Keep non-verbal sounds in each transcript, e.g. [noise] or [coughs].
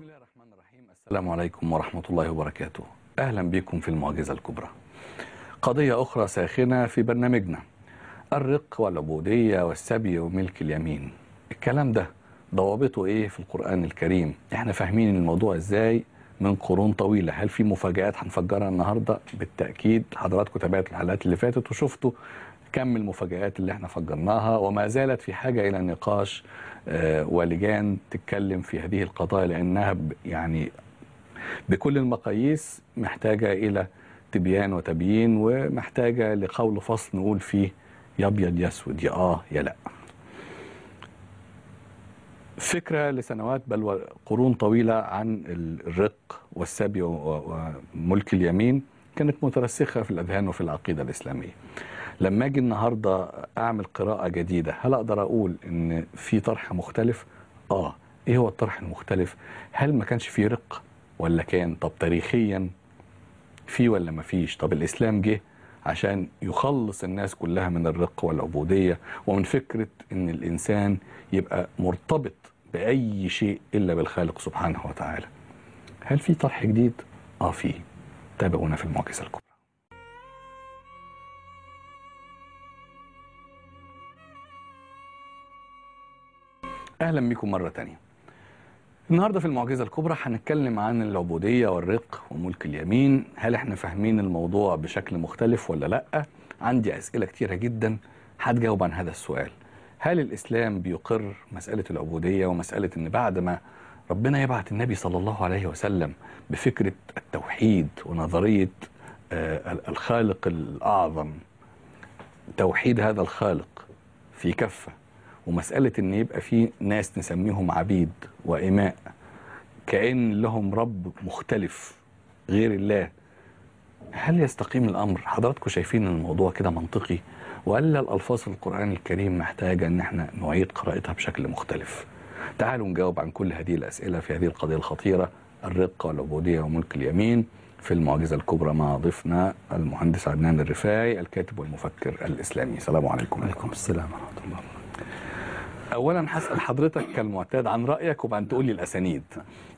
بسم الله الرحمن الرحيم. السلام عليكم ورحمة الله وبركاته. أهلا بكم في المعجزة الكبرى. قضية أخرى ساخنة في برنامجنا. الرق والعبودية والسبي وملك اليمين. الكلام ده ضوابطه إيه في القرآن الكريم؟ إحنا فاهمين الموضوع إزاي من قرون طويلة. هل في مفاجآت هنفجرها النهاردة؟ بالتأكيد. حضراتكم تابعتوا الحلقات اللي فاتت وشفتوا كم المفاجآت اللي إحنا فجرناها وما زالت في حاجة إلى نقاش آه، ولجان تتكلم في هذه القضايا لأنها يعني بكل المقاييس محتاجة إلى تبيان وتبيين ومحتاجة لقول فصل نقول فيه يا أبيض يا أسود يا آه يا لأ. فكرة لسنوات بل وقرون طويلة عن الرق والسبي وملك اليمين كانت مترسخة في الأذهان وفي العقيدة الإسلامية. لما أجي النهاردة أعمل قراءة جديدة هل أقدر أقول إن في طرح مختلف؟ آه إيه هو الطرح المختلف؟ هل ما كانش فيه رق ولا كان؟ طب تاريخيا في ولا ما فيش؟ طب الإسلام جه عشان يخلص الناس كلها من الرق والعبودية ومن فكرة إن الإنسان يبقى مرتبط بأي شيء إلا بالخالق سبحانه وتعالى هل في طرح جديد؟ آه في تابعونا في المعجزة الكبرى أهلا بكم مرة تانية. النهاردة في المعجزة الكبرى هنتكلم عن العبودية والرق وملك اليمين. هل إحنا فاهمين الموضوع بشكل مختلف ولا لأ؟ عندي أسئلة كتيرة جدا. هتجاوب عن هذا السؤال. هل الإسلام بيقر مسألة العبودية ومسألة إن بعد ما ربنا يبعت النبي صلى الله عليه وسلم بفكرة التوحيد ونظرية آه، الخالق الأعظم توحيد هذا الخالق في كفة ومسألة إن يبقى في ناس نسميهم عبيد وإماء كأن لهم رب مختلف غير الله هل يستقيم الأمر؟ حضراتكم شايفين إن الموضوع كده منطقي ولا الألفاظ القرآن الكريم محتاجة إن إحنا نعيد قراءتها بشكل مختلف؟ تعالوا نجاوب عن كل هذه الأسئلة في هذه القضية الخطيرة الرق والعبودية وملك اليمين في المعجزة الكبرى مع ضيفنا المهندس عدنان الرفاعي الكاتب والمفكر الإسلامي السلام عليكم عليكم السلام ورحمة الله اولا هسأل حضرتك كالمعتاد عن رأيك وبعدين تقول لي الأسانيد.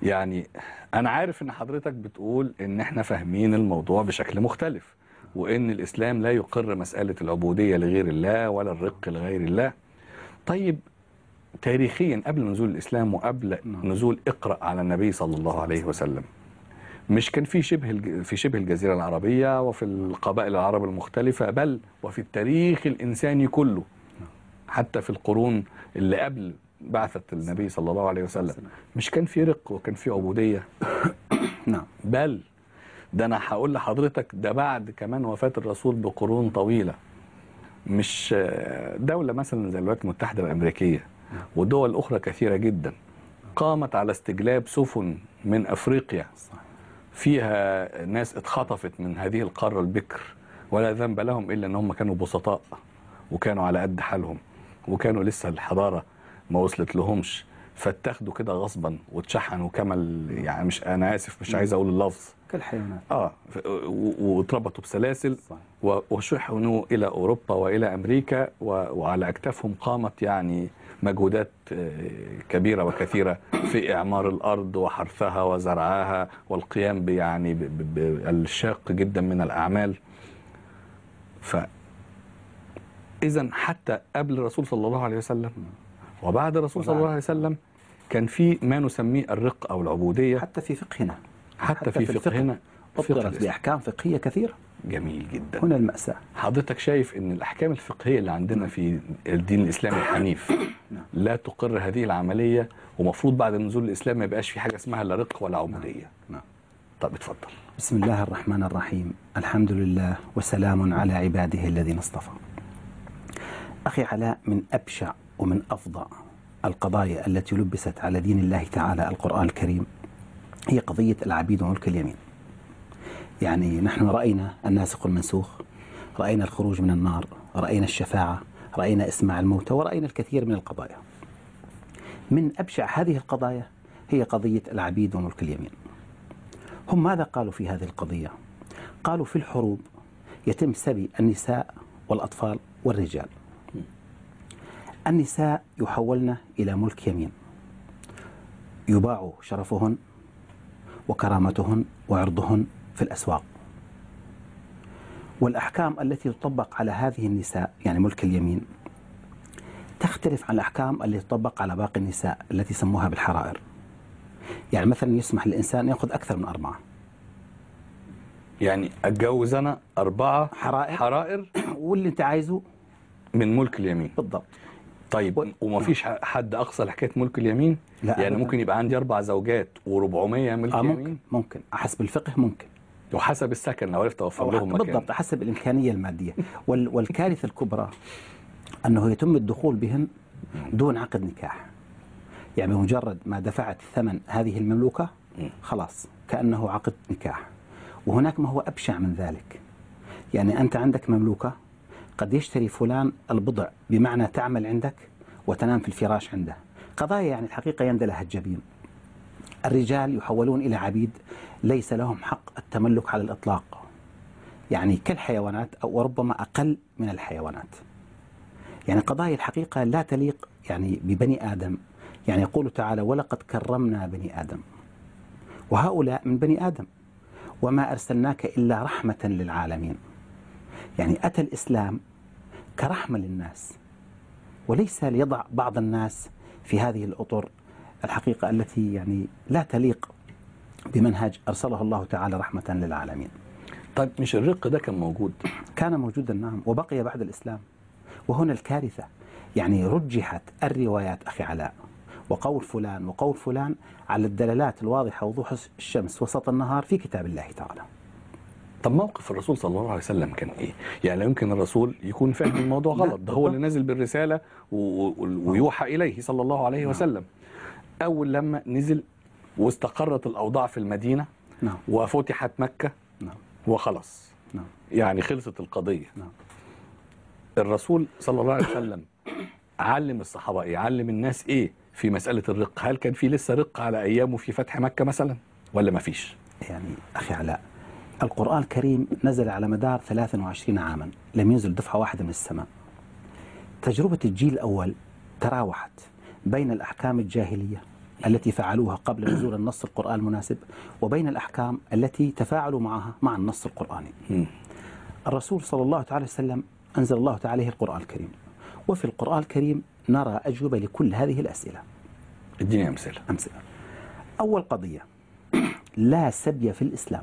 يعني أنا عارف إن حضرتك بتقول إن إحنا فاهمين الموضوع بشكل مختلف وإن الإسلام لا يقر مسألة العبودية لغير الله ولا الرق لغير الله. طيب تاريخيا قبل نزول الإسلام وقبل نعم. نزول اقرأ على النبي صلى الله عليه وسلم. مش كان في شبه في شبه الجزيرة العربية وفي القبائل العرب المختلفة بل وفي التاريخ الإنساني كله. حتى في القرون اللي قبل بعثة النبي صلى الله عليه وسلم. مش كان في رق وكان في عبودية؟ [coughs] نعم. بل ده أنا هقول لحضرتك ده بعد كمان وفاة الرسول بقرون طويلة. مش دولة مثلا زي الولايات المتحدة الأمريكية ودول أخرى كثيرة جدا قامت على استجلاب سفن من أفريقيا. فيها ناس اتخطفت من هذه القارة البكر. ولا ذنب لهم إلا أن هم كانوا بسطاء وكانوا على قد حالهم. وكانوا لسه الحضارة ما وصلت لهمش فاتاخدوا كده غصبا واتشحنوا كما يعني مش أنا آسف مش عايز أقول اللفظ. كالحيوانات آه واتربطوا بسلاسل وشحنوا إلى أوروبا وإلى أمريكا وعلى أكتافهم قامت يعني مجهودات آه، كبيرة وكثيرة في إعمار الأرض وحرثها وزرعها والقيام يعني بالشاق جدا من الأعمال. ف اذا حتى قبل الرسول صلى الله عليه وسلم وبعد الرسول صلى الله عليه وسلم كان في ما نسميه الرق أو العبودية. حتى في فقهنا حتى, في الفقه. فقهنا فقه أبطلت الإسلام. بأحكام فقهية كثيرة. جميل جدا. هنا المأساة. حضرتك شايف إن الأحكام الفقهية اللي عندنا في الدين الإسلامي الحنيف [coughs] نعم. لا تقر هذه العملية ومفروض بعد نزول الإسلام ما يبقاش في حاجة اسمها لا رق ولا عبودية. نعم. طب اتفضل. بسم الله الرحمن الرحيم. الحمد لله وسلام على عباده الذين اصطفى. أخي علاء من أبشع ومن أفظع القضايا التي لبست على دين الله تعالى القرآن الكريم هي قضية العبيد وملك اليمين. يعني نحن رأينا الناسخ والمنسوخ رأينا الخروج من النار رأينا الشفاعة رأينا إسماع الموتى ورأينا الكثير من القضايا. من أبشع هذه القضايا هي قضية العبيد وملك اليمين. هم ماذا قالوا في هذه القضية؟ قالوا في الحروب يتم سبي النساء والأطفال والرجال. النساء يحولن إلى ملك يمين. يباع شرفهن وكرامتهن وعرضهن في الأسواق. والأحكام التي تطبق على هذه النساء يعني ملك اليمين تختلف عن الأحكام التي تطبق على باقي النساء التي سموها بالحرائر. يعني مثلا يسمح للإنسان يأخذ أكثر من أربعة. يعني أتجوز أنا أربعة حرائر. حرائر [clears throat] واللي أنت عايزه. من ملك اليمين. بالضبط. طيب و- وما فيش حد أقصى لحكاية ملك اليمين؟ لا يعني أبداً. ممكن يبقى عندي أربع زوجات و400 ملك آه يمين؟ ممكن ممكن. حسب الفقه ممكن. وحسب السكن لو عرفت أوفر لهم مكان. بالضبط حسب الإمكانية المادية. وال والكارثة الكبرى أنه يتم الدخول بهن دون عقد نكاح. يعني بمجرد ما دفعت ثمن هذه المملوكة خلاص كأنه عقد نكاح. وهناك ما هو أبشع من ذلك. يعني أنت عندك مملوكة قد يشتري فلان البضع بمعنى تعمل عندك وتنام في الفراش عنده. قضايا يعني الحقيقة يندى لها الجبين. الرجال يحولون إلى عبيد ليس لهم حق التملك على الإطلاق. يعني كالحيوانات أو وربما أقل من الحيوانات. يعني قضايا الحقيقة لا تليق يعني ببني آدم. يعني يقول تعالى ولقد كرمنا بني آدم. وهؤلاء من بني آدم. وما أرسلناك إلا رحمة للعالمين. يعني أتى الإسلام كرحمة للناس وليس ليضع بعض الناس في هذه الأطر الحقيقة التي يعني لا تليق بمنهج أرسله الله تعالى رحمة للعالمين. طيب مش الرق ده كان موجود؟ كان موجودا نعم وبقي بعد الإسلام. وهنا الكارثة يعني رجحت الروايات أخي علاء وقول فلان وقول فلان على الدلالات الواضحة وضوح الشمس وسط النهار في كتاب الله تعالى. طب موقف الرسول صلى الله عليه وسلم كان إيه؟ يعني لا يمكن الرسول يكون فاهم الموضوع [coughs] غلط ده هو اللي نازل بالرسالة ويوحى إليه صلى الله عليه وسلم. أول لما نزل واستقرت الأوضاع في المدينة نعم وفتحت مكة نعم وخلاص نعم يعني خلصت القضية. نعم الرسول صلى الله عليه وسلم علم الصحابة إيه؟ علم الناس إيه في مسألة الرق؟ هل كان في لسه رق على أيامه في فتح مكة مثلا؟ ولا ما فيش؟ يعني أخي علاء القرآن الكريم نزل على مدار 23 عاما لم ينزل دفعة واحدة من السماء. تجربة الجيل الأول تراوحت بين الأحكام الجاهلية التي فعلوها قبل نزول النص القرآن المناسب وبين الأحكام التي تفاعلوا معها مع النص القرآني. الرسول صلى الله تعالى وسلم أنزل الله تعالى عليه القرآن الكريم وفي القرآن الكريم نرى أجوبة لكل هذه الأسئلة. اديني أمثلة. أمثلة. أول قضية [clears throat] لا سبي في الإسلام.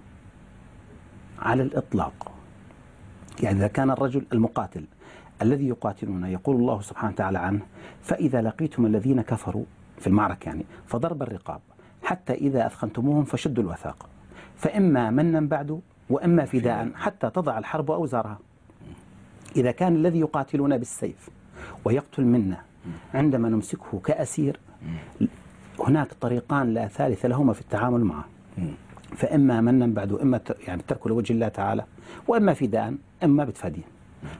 على الإطلاق. يعني إذا كان الرجل المقاتل الذي يقاتلون يقول الله سبحانه وتعالى عنه فإذا لقيتم الذين كفروا في المعركة يعني فضرب الرقاب حتى إذا أثخنتموهم فشدوا الوثاق. فإما منا بعد وإما فداء حتى تضع الحرب أوزارها. إذا كان الذي يقاتلون بالسيف ويقتل منا عندما نمسكه كأسير هناك طريقان لا ثالث لهما في التعامل معه. فإما منا بعد وإما ت- يعني تركه لوجه الله تعالى وإما فداء إما بتفاديه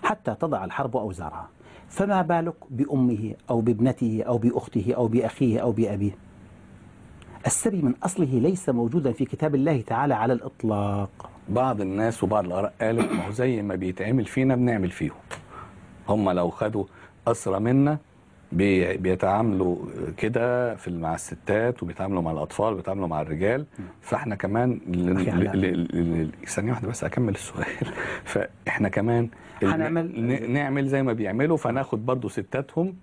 حتى تضع الحرب أوزارها. فما بالك بأمه أو بابنته أو بأخته أو بأخيه أو بأبيه؟ السبي من أصله ليس موجودا في كتاب الله تعالى على الإطلاق. بعض الناس وبعض الآراء قالت ما هو زي ما بيتعمل فينا بنعمل فيهم هم لو خدوا أسرى منا بي- بيتعاملوا كده في مع الستات وبيتعاملوا مع الأطفال وبيتعاملوا مع الرجال. فإحنا كمان [laughs] ثانية واحدة بس أكمل السؤال. [laughs] فإحنا كمان هنعمل- نعمل زي ما بيعملوا فناخد برضو ستاتهم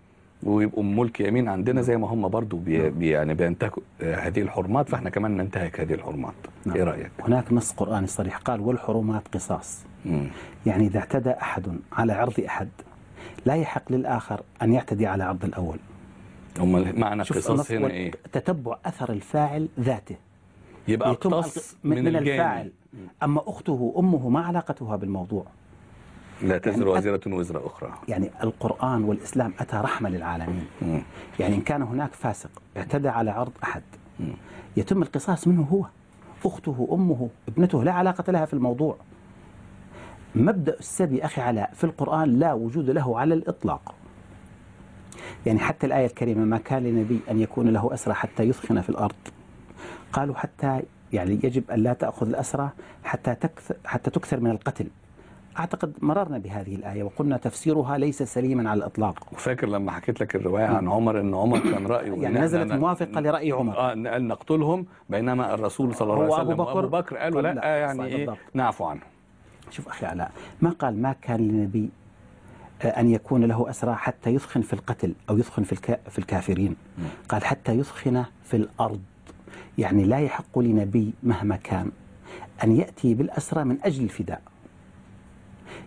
ويبقوا ملك يمين عندنا زي ما هم برضو بي بي- يعني بينتهكوا آه، هذه الحرمات. فإحنا كمان ننتهك هذه الحرمات. نعم. إيه رأيك؟ هناك نص قرآني صريح قال والحرمات قصاص. مم. يعني إذا اعتدى أحد على عرض أحد لا يحق للآخر أن يعتدي على عرض الأول. أمال معنى شوف قصاص النص هنا إيه؟ تتبع أثر الفاعل ذاته. يبقى اقتص من, من الفاعل. أما أخته أمه ما علاقتها بالموضوع؟ لا تزر يعني وازرة وزر أخرى. يعني القرآن والإسلام أتى رحمة للعالمين. مم. يعني إن كان هناك فاسق اعتدى على عرض أحد مم. يتم القصاص منه هو. أخته أمه ابنته لا علاقة لها في الموضوع. مبدأ السبي أخي علاء في القرآن لا وجود له على الإطلاق. يعني حتى الآية الكريمة ما كان لنبي أن يكون له أسرى حتى يثخن في الأرض. قالوا حتى يعني يجب أن لا تأخذ الأسرى حتى تكثر, حتى تكثر من القتل. أعتقد مررنا بهذه الآية وقلنا تفسيرها ليس سليما على الإطلاق. وفاكر لما حكيت لك الرواية عن عمر إن عمر كان رايه إن يعني نزلت موافقة لرأي عمر. آه قال نقتلهم بينما الرسول صلى الله عليه أبو وسلم بكر وأبو بكر قالوا قال لا, لا، يعني صحيح إيه بالضبط. نعفو عنه. شوف أخي علاء ما قال ما كان للنبي آه، أن يكون له أسرى حتى يثخن في القتل أو يثخن في, في الكافرين. قال حتى يثخن في الأرض. يعني لا يحق لنبي مهما كان أن يأتي بالأسرى من أجل الفداء.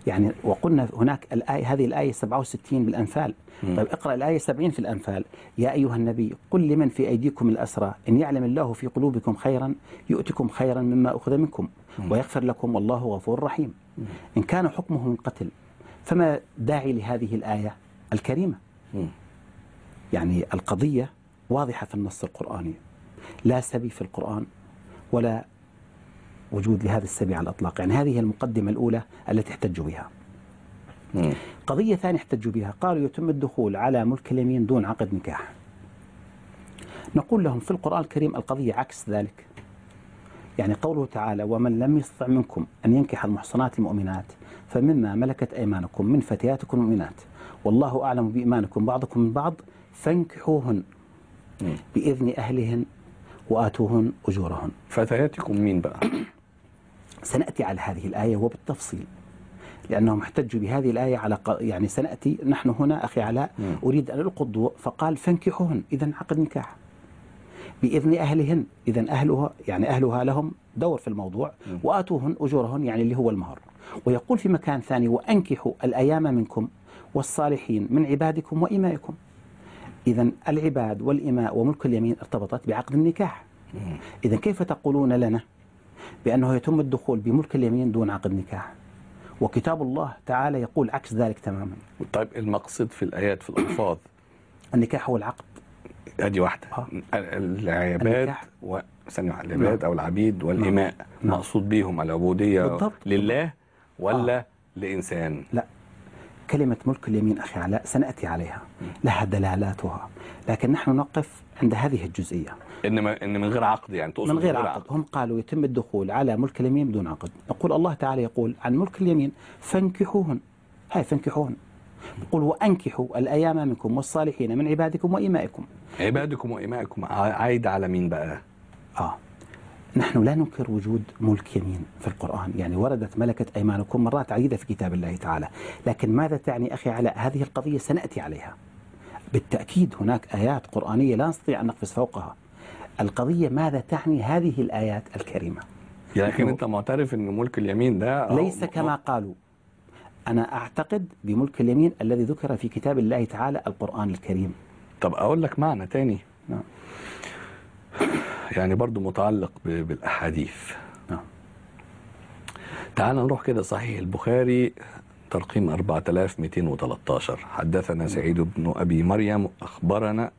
يعني وقلنا هناك الآية هذه الآية 67 بالأنفال. طيب اقرأ الآية 70 في الأنفال. يا أيها النبي قل لمن في أيديكم الأسرى؟ إن يعلم الله في قلوبكم خيرا يؤتكم خيرا مما أخذ منكم. ويغفر لكم والله غفور رحيم. إن كان حكمهم القتل فما داعي لهذه الآية الكريمة. يعني القضية واضحة في النص القرآني. لا سبي في القرآن ولا وجود لهذا السبي على الإطلاق. يعني هذه المقدمة الأولى التي احتجوا بها. مم. قضية ثانية احتجوا بها. قالوا يتم الدخول على ملك اليمين دون عقد نكاح. نقول لهم في القرآن الكريم القضية عكس ذلك. يعني قوله تعالى ومن لم يستطع منكم أن ينكح المحصنات المؤمنات فمما ملكت أيمانكم من فتياتكم المؤمنات والله أعلم بإيمانكم بعضكم من بعض فانكحوهن. بإذن أهلهن وآتوهن أجورهن فتياتكم مين بقى سنأتي على هذه الآية وبالتفصيل لأنهم احتجوا بهذه الآية على. يعني سنأتي نحن هنا أخي علاء. أريد أن ألقي الضوء فقال فانكحوهن إذا عقد نكاح بإذن أهلهن. إذا أهلها يعني أهلها لهم دور في الموضوع وآتوهن أجورهن يعني اللي هو المهر. ويقول في مكان ثاني وأنكحوا الأيام منكم والصالحين من عبادكم وإمائكم. إذا العباد والإماء وملك اليمين ارتبطت بعقد النكاح. إذا كيف تقولون لنا بأنه يتم الدخول بملك اليمين دون عقد نكاح؟ وكتاب الله تعالى يقول عكس ذلك تماما. طيب المقصد في الآيات في الألفاظ؟ النكاح هو العقد ادي واحدة. آه. العباد. و ثانية واحدة، العباد أو العبيد والإماء. نعم. مقصود بيهم العبودية بالضبط. لله ولا لإنسان؟ لا. كلمة ملك اليمين أخي علاء سنأتي عليها. لها دلالاتها. لكن نحن نقف عند هذه الجزئية. ما إن من غير عقد يعني تقصد من غير عقد. هم قالوا يتم الدخول على ملك اليمين بدون عقد. نقول الله تعالى يقول عن ملك اليمين فانكحوهن. هاي فانكحوهن. يقول وأنكحوا الأيام منكم والصالحين من عبادكم وإمائكم. عبادكم وإمائكم. ع- عايد على مين بقى؟ آه. نحن لا ننكر وجود ملك يمين في القرآن. يعني وردت ملكة أيمانكم مرات عديدة في كتاب الله تعالى. لكن ماذا تعني أخي علاء هذه القضية سنأتي عليها. بالتأكيد هناك آيات قرآنية لا نستطيع أن نقفز فوقها. القضية ماذا تعني هذه الآيات الكريمة؟ لكن أنت معترف إن ملك اليمين ده ليس كما قالوا. أنا أعتقد بملك اليمين الذي ذكر في كتاب الله تعالى القرآن الكريم. طب أقول لك معنى تاني. نعم. يعني برضو متعلق ب- بالأحاديث. نعم. تعال نروح كده صحيح البخاري ترقيم 4213 حدثنا سعيد بن أبي مريم أخبرنا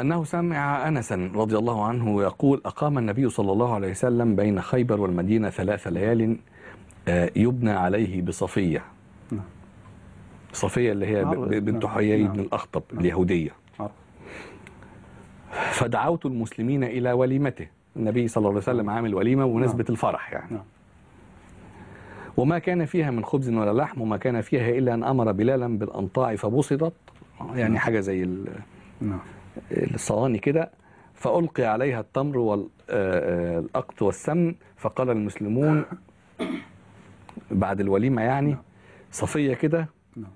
أنه سمع أنسا رضي الله عنه يقول أقام النبي صلى الله عليه وسلم بين خيبر والمدينة ثلاث ليال يبنى عليه بصفية نعم. صفية اللي هي بنت نعم. حيي نعم. بن الأخطب نعم. اليهودية. فدعوت المسلمين إلى وليمته النبي صلى الله عليه وسلم عامل وليمة بمناسبة الفرح يعني. وما كان فيها من خبز ولا لحم وما كان فيها إلا أن أمر بلالا بالأنطاع فبسطت يعني حاجة زي ال- الصواني كده فألقي عليها التمر والأقط والسمن فقال المسلمون [coughs] بعد الوليمة يعني صفية كده نعم.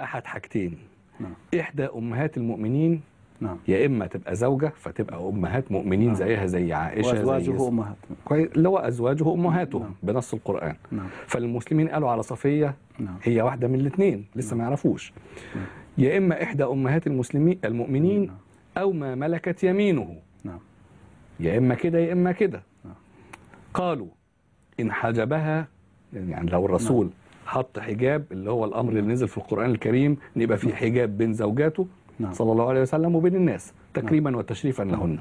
أحد حاجتين. نعم. إحدى أمهات المؤمنين نعم. يا إما تبقى زوجة فتبقى أمهات مؤمنين نعم. زيها زي عائشة زي وأزواجه أمهات. كويس. اللي هو أزواجه أمهاتهم نعم. بنص القرآن. نعم. فالمسلمين قالوا على صفية نعم. هي واحدة من الاثنين لسه ما يعرفوش. يا إما إحدى أمهات المسلمين المؤمنين نعم. أو ما ملكت يمينه. نعم. يا إما كده يا إما كده. نعم. قالوا إن حجبها يعني لو الرسول حط حجاب اللي هو الأمر اللي نزل في القرآن الكريم إن يبقى في حجاب بين زوجاته نعم. صلى الله عليه وسلم وبين الناس تكريما وتشريفا لهن.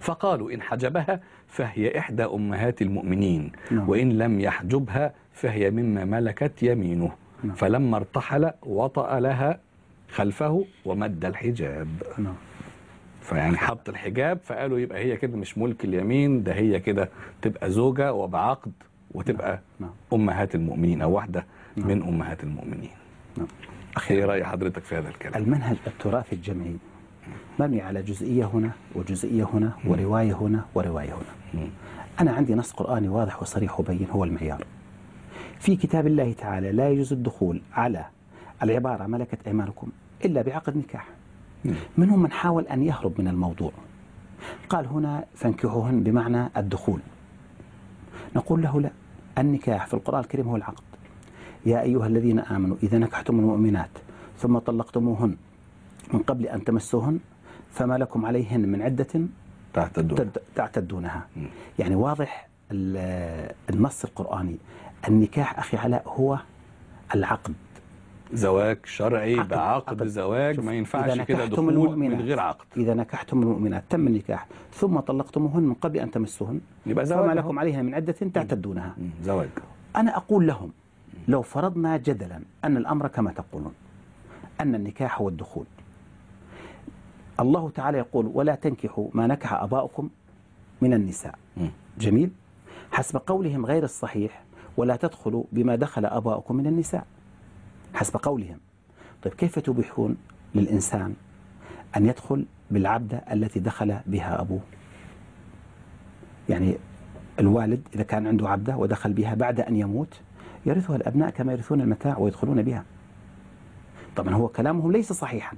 فقالوا إن حجبها فهي إحدى أمهات المؤمنين نعم. وإن لم يحجبها فهي مما ملكت يمينه. نعم. فلما ارتحل وطأ لها خلفه ومد الحجاب. نعم. فيعني حط الحجاب فقالوا يبقى هي كده مش ملك اليمين ده هي كده تبقى زوجة وبعقد. وتبقى نعم. أمهات المؤمنين أو واحدة نعم. من أمهات المؤمنين نعم. إيه رأي حضرتك في هذا الكلام المنهج التراثي الجمعي مبني على جزئية هنا وجزئية هنا ورواية هنا ورواية هنا. أنا عندي نص قرآني واضح وصريح وبين هو المعيار في كتاب الله تعالى لا يجوز الدخول على العبارة ملكت أيمانكم إلا بعقد نكاح. منهم من حاول أن يهرب من الموضوع قال هنا فانكحوهن بمعنى الدخول نقول له لا النكاح في القرآن الكريم هو العقد. يا أيها الذين آمنوا إذا نكحتم المؤمنات ثم طلقتموهن من قبل أن تمسوهن فما لكم عليهن من عدة تعتدونها. يعني واضح ال- النص القرآني. النكاح أخي علاء هو العقد. زواج شرعي عقد- بعقد عقد. زواج ما ينفعش كده دخول من المؤمنات غير عقد إذا نكحتم المؤمنات تم النكاح ثم طلقتموهن من قبل أن تمسوهن يبقى زواج فما. لكم عليها من عدة تعتدونها. زواج أنا أقول لهم لو فرضنا جدلا أن الأمر كما تقولون أن النكاح هو الدخول الله تعالى يقول ولا تنكحوا ما نكح أباؤكم من النساء. جميل حسب قولهم غير الصحيح ولا تدخلوا بما دخل أباؤكم من النساء حسب قولهم. طيب كيف تبيحون للإنسان أن يدخل بالعبدة التي دخل بها أبوه؟ يعني الوالد إذا كان عنده عبدة ودخل بها بعد أن يموت يرثها الأبناء كما يرثون المتاع ويدخلون بها. طبعا هو كلامهم ليس صحيحا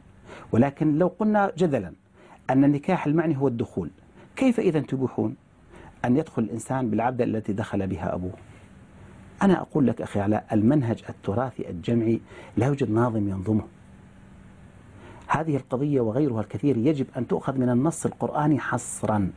ولكن لو قلنا جدلا أن النكاح المعني هو الدخول كيف إذا تبيحون أن يدخل الإنسان بالعبدة التي دخل بها أبوه؟ أنا أقول لك أخي علاء المنهج التراثي الجمعي لا يوجد ناظم ينظمه. هذه القضية وغيرها الكثير يجب أن تؤخذ من النص القرآني حصرا.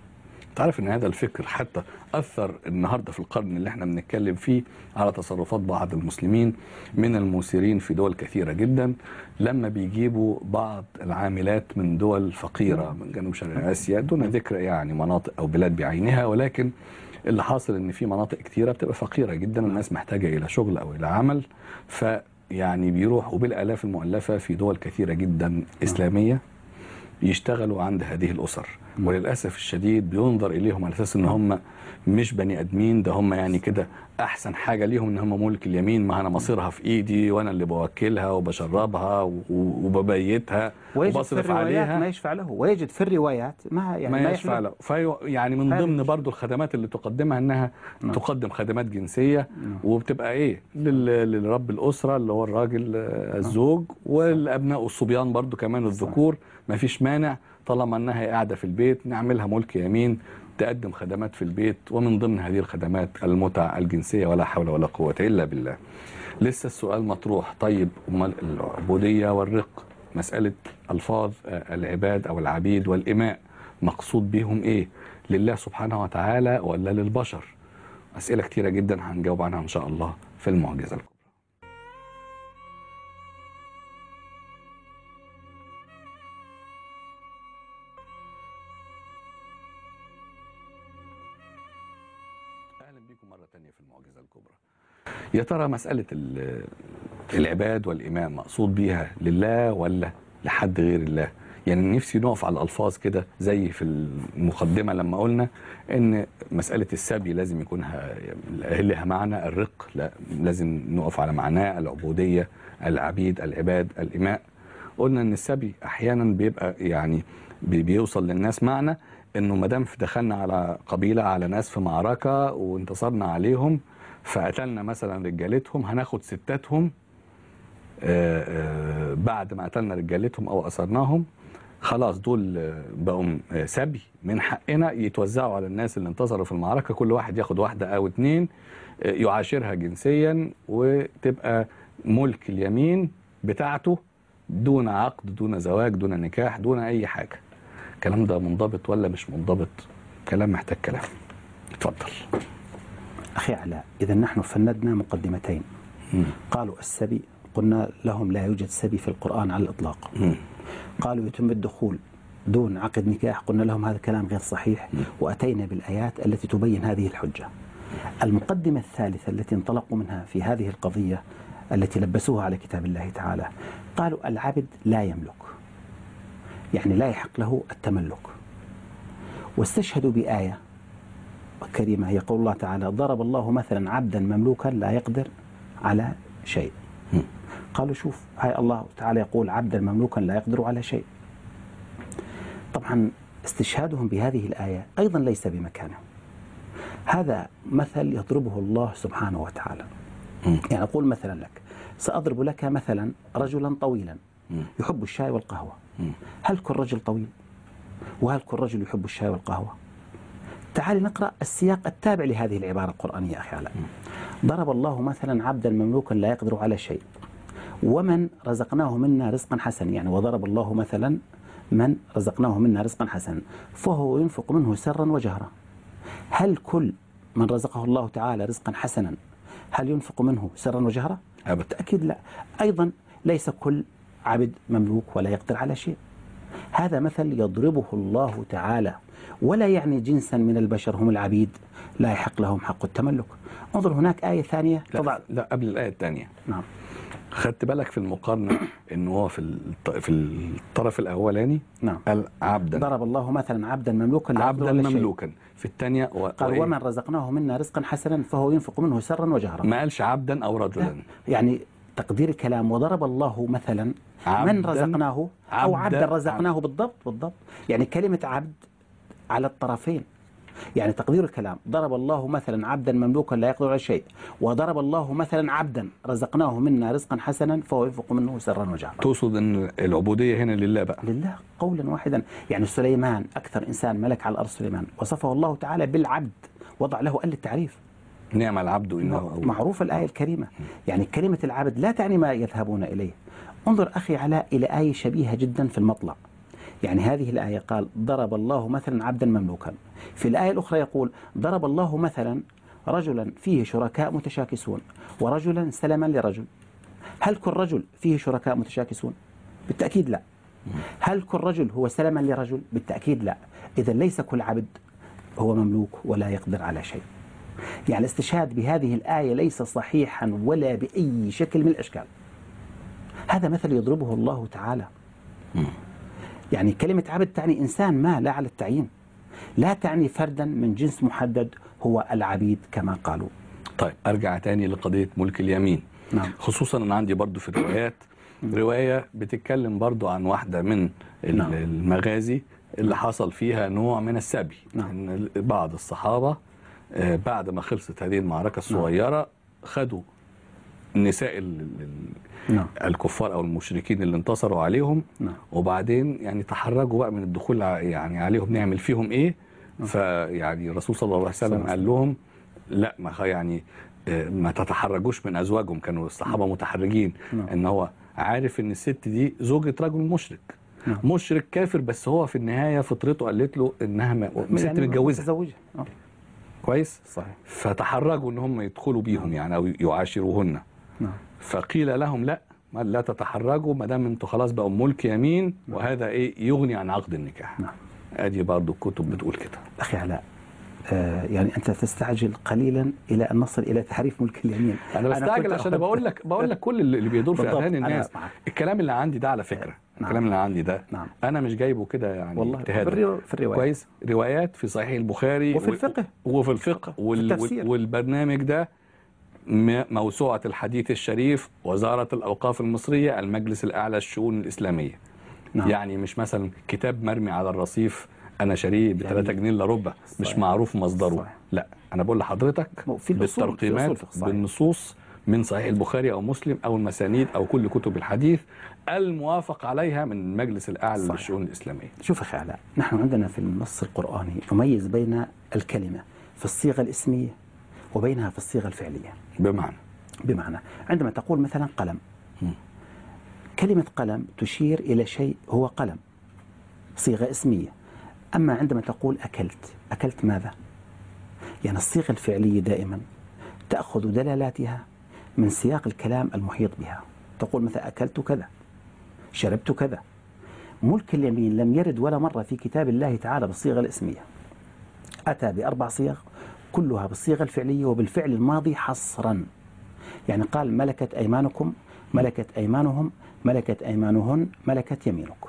تعرف إن هذا الفكر حتى أثر النهارده في القرن اللي إحنا بنتكلم فيه على تصرفات بعض المسلمين من المثيرين في دول كثيرة جدا. لما بيجيبوا بعض العاملات من دول فقيرة من جنوب شرق آسيا دون ذكر يعني مناطق أو بلاد بعينها ولكن اللي حاصل إن في مناطق كثيره بتبقى فقيرة جدا والناس محتاجة إلى شغل أو إلى عمل فيعني بيروحوا بالالاف المؤلفة في دول كثيرة جدا إسلامية يشتغلوا عند هذه الأسر. وللأسف الشديد بينظر إليهم على أساس إن هم مش بني آدمين ده هم يعني كده أحسن حاجة ليهم إن هم ملك اليمين ما أنا مصيرها في إيدي وأنا اللي بوكلها وبشربها وببيتها ويجد في وبصرف الروايات عليها. ما يشفع له ويجد في الروايات ما يعني ما يشفع له. في يعني من. ضمن برضو الخدمات اللي تقدمها إنها نعم. تقدم خدمات جنسية نعم. وبتبقى إيه؟ لل- للرب الأسرة اللي هو الراجل آه، الزوج والأبناء والصبيان برضو كمان الذكور. ما فيش مانع طالما إنها قاعدة في البيت نعملها ملك يمين. تقدم خدمات في البيت ومن ضمن هذه الخدمات المتع الجنسية ولا حول ولا قوة إلا بالله. لسه السؤال مطروح. طيب أمال العبودية والرق مسألة ألفاظ آه، العباد أو العبيد والإماء مقصود بيهم إيه؟ لله سبحانه وتعالى ولا للبشر؟ أسئلة كتيرة جدا هنجاوب عنها إن شاء الله في المعجزة الكبرى يا ترى ال- العباد والامام مقصود بيها لله ولا لحد غير الله؟ يعني نفسي نقف على الألفاظ كده زي في المقدمة لما قلنا إن مسألة السبي لازم يكون لها معنى الرق لا لازم نقف على معناه العبودية العبيد العباد الاماء قلنا إن السبي أحيانا بيبقى يعني بي- بيوصل للناس معنى إنه ما دام دخلنا على قبيلة على ناس في معركة وانتصرنا عليهم فقتلنا مثلا رجالتهم هناخد ستاتهم آه، آه، بعد ما قتلنا رجالتهم أو اسرناهم خلاص دول بقوا سبي من حقنا يتوزعوا على الناس اللي انتصروا في المعركة كل واحد ياخد واحدة أو اتنين يعاشرها جنسيا وتبقى ملك اليمين بتاعته دون عقد دون زواج دون نكاح دون أي حاجة. الكلام ده منضبط ولا مش منضبط؟ كلام محتاج كلام. اتفضل. علاء إذا نحن فندنا مقدمتين. قالوا السبي قلنا لهم لا يوجد سبي في القرآن على الإطلاق. قالوا يتم الدخول دون عقد نكاح. قلنا لهم هذا كلام غير صحيح. وأتينا بالآيات التي تبين هذه الحجة. المقدمة الثالثة التي انطلقوا منها في هذه القضية التي لبسوها على كتاب الله تعالى قالوا العبد لا يملك. يعني لا يحق له التملك. واستشهدوا بآية كريمة. هي قول الله تعالى ضرب الله مثلا عبدا مملوكا لا يقدر على شيء. قالوا شوف هاي الله تعالى يقول عبدا مملوكا لا يقدر على شيء. طبعا استشهادهم بهذه الآية أيضا ليس بمكانه هذا مثل يضربه الله سبحانه وتعالى. يعني أقول مثلا لك سأضرب لك مثلا رجلا طويلا. يحب الشاي والقهوة. هل كل رجل طويل؟ وهل كل رجل يحب الشاي والقهوة؟ تعال نقرأ السياق التابع لهذه العبارة القرآنية أخي علاء. ضرب الله مثلا عبدا مملوكا لا يقدر على شيء. ومن رزقناه منا رزقا حسنا. يعني وضرب الله مثلا من رزقناه منا رزقا حسنا فهو ينفق منه سرا وجهرا. هل كل من رزقه الله تعالى رزقا حسنا هل ينفق منه سرا وجهرا؟ بالتأكيد لا. أيضا ليس كل عبد مملوك ولا يقدر على شيء. هذا مثل يضربه الله تعالى ولا يعني جنسا من البشر هم العبيد لا يحق لهم حق التملك. انظر هناك آية ثانية. تضع لا, لا قبل الآية الثانية. نعم. خدت بالك في المقارنة إن هو في في الطرف الأولاني؟ نعم. قال عبدا. ضرب الله مثلا عبدا مملوكا لا عبدا. مملوكا. في الثانية و... قال؟ ومن رزقناه منا رزقا حسنا فهو ينفق منه سرا وجهرا. ما قالش عبدا أو رجلا. يعني تقدير الكلام وضرب الله مثلا من رزقناه؟ أو عبداً- عبدا رزقناه بالضبط بالضبط. يعني كلمة عبد على الطرفين. يعني تقدير الكلام ضرب الله مثلا عبدا مملوكا لا يقدر على شيء وضرب الله مثلا عبدا رزقناه منا رزقا حسنا فهو ينفق منه سرا وجهرا. تقصد إن العبودية هنا لله بقى. لله قولا واحدا. يعني سليمان أكثر إنسان ملك على الأرض سليمان. وصفه الله تعالى بالعبد وضع له ال التعريف نعم العبد أول معروف الآية الكريمة. يعني كلمة العبد لا تعني ما يذهبون إليه. انظر أخي علاء إلى آية شبيهة جدا في المطلع. يعني هذه الآية قال ضرب الله مثلا عبدا مملوكا. في الآية الأخرى يقول ضرب الله مثلا رجلا فيه شركاء متشاكسون ورجلا سلما لرجل. هل كل رجل فيه شركاء متشاكسون؟ بالتأكيد لا. هل كل رجل هو سلما لرجل؟ بالتأكيد لا. إذا ليس كل عبد هو مملوك ولا يقدر على شيء. يعني الاستشهاد بهذه الآية ليس صحيحا ولا بأي شكل من الأشكال. هذا مثل يضربه الله تعالى. يعني كلمة عبد تعني إنسان ما لا على التعيين. لا تعني فردا من جنس محدد هو العبيد كما قالوا. طيب أرجع تاني لقضية ملك اليمين. نعم. خصوصا أنا عندي برضو في الروايات رواية بتتكلم برضو عن واحدة من نعم. المغازي اللي حصل فيها نوع من السبي. نعم. إن بعض الصحابة آه، بعد ما خلصت هذه المعركة الصغيرة خدوا نساء ال- ال- نعم. الكفار أو المشركين اللي انتصروا عليهم نعم. وبعدين يعني تحرجوا بقى من الدخول يعني عليهم نعمل فيهم إيه؟ فيعني الرسول صلى الله عليه وسلم قال لهم لا ما يعني آه، ما تتحرجوش من أزواجهم. كانوا الصحابة متحرجين نعم. إن هو عارف إن الست دي زوجة رجل مشرك. نعم. مشرك كافر بس هو في النهاية فطرته قالت له إنها م- ست يعني متجوزة. متزوجة. آه، كويس؟ صحيح. فتحرجوا إن هم يدخلوا بيهم يعني أو يعاشروهن. نعم. فقيل لهم لا لا تتحرجوا ما دام أنتوا خلاص بقوا ملك يمين وهذا إيه؟ يغني عن عقد النكاح. نعم. أدي برضو الكتب بتقول كده. أخي علاء آه يعني أنت تستعجل قليلا إلى أن نصل إلى تحريف ملك اليمين. أنا بستعجل عشان بقول لك بقول لك كل اللي بيدور في أذهان الناس. الكلام اللي عندي ده على فكرة. نعم. الكلام اللي عندي ده. نعم. أنا مش جايبه كده يعني والله في, اجتهادا. في الرواية. كويس؟ روايات في صحيح البخاري وفي الفقه. وفي الفقه. وال... والبرنامج ده موسوعة الحديث الشريف وزارة الأوقاف المصرية المجلس الأعلى للشؤون الإسلامية نعم. يعني مش مثلا كتاب مرمي على الرصيف أنا شاريه ب 3 يعني جنيه إلا ربع مش. معروف مصدره صحيح. لا أنا بقول لحضرتك بالترقيمات. بالنصوص من صحيح البخاري أو مسلم أو المسانيد أو كل كتب الحديث الموافق عليها من المجلس الأعلى. للشؤون الإسلامية شوف أخي علاء نحن عندنا في النص القرآني نميز بين الكلمة في الصيغة الاسمية وبينها في الصيغة الفعلية بمعنى. بمعنى عندما تقول مثلا قلم. كلمة قلم تشير إلى شيء هو قلم صيغة اسمية. أما عندما تقول أكلت أكلت ماذا؟ يعني الصيغة الفعلية دائما تأخذ دلالاتها من سياق الكلام المحيط بها. تقول مثلا أكلت كذا شربت كذا. ملك اليمين لم يرد ولا مرة في كتاب الله تعالى بالصيغة الاسمية. أتى بأربع صيغ كلها بالصيغة الفعلية وبالفعل الماضي حصرا. يعني قال ملكت أيمانكم ملكت أيمانهم ملكت أيمانهن ملكت يمينك.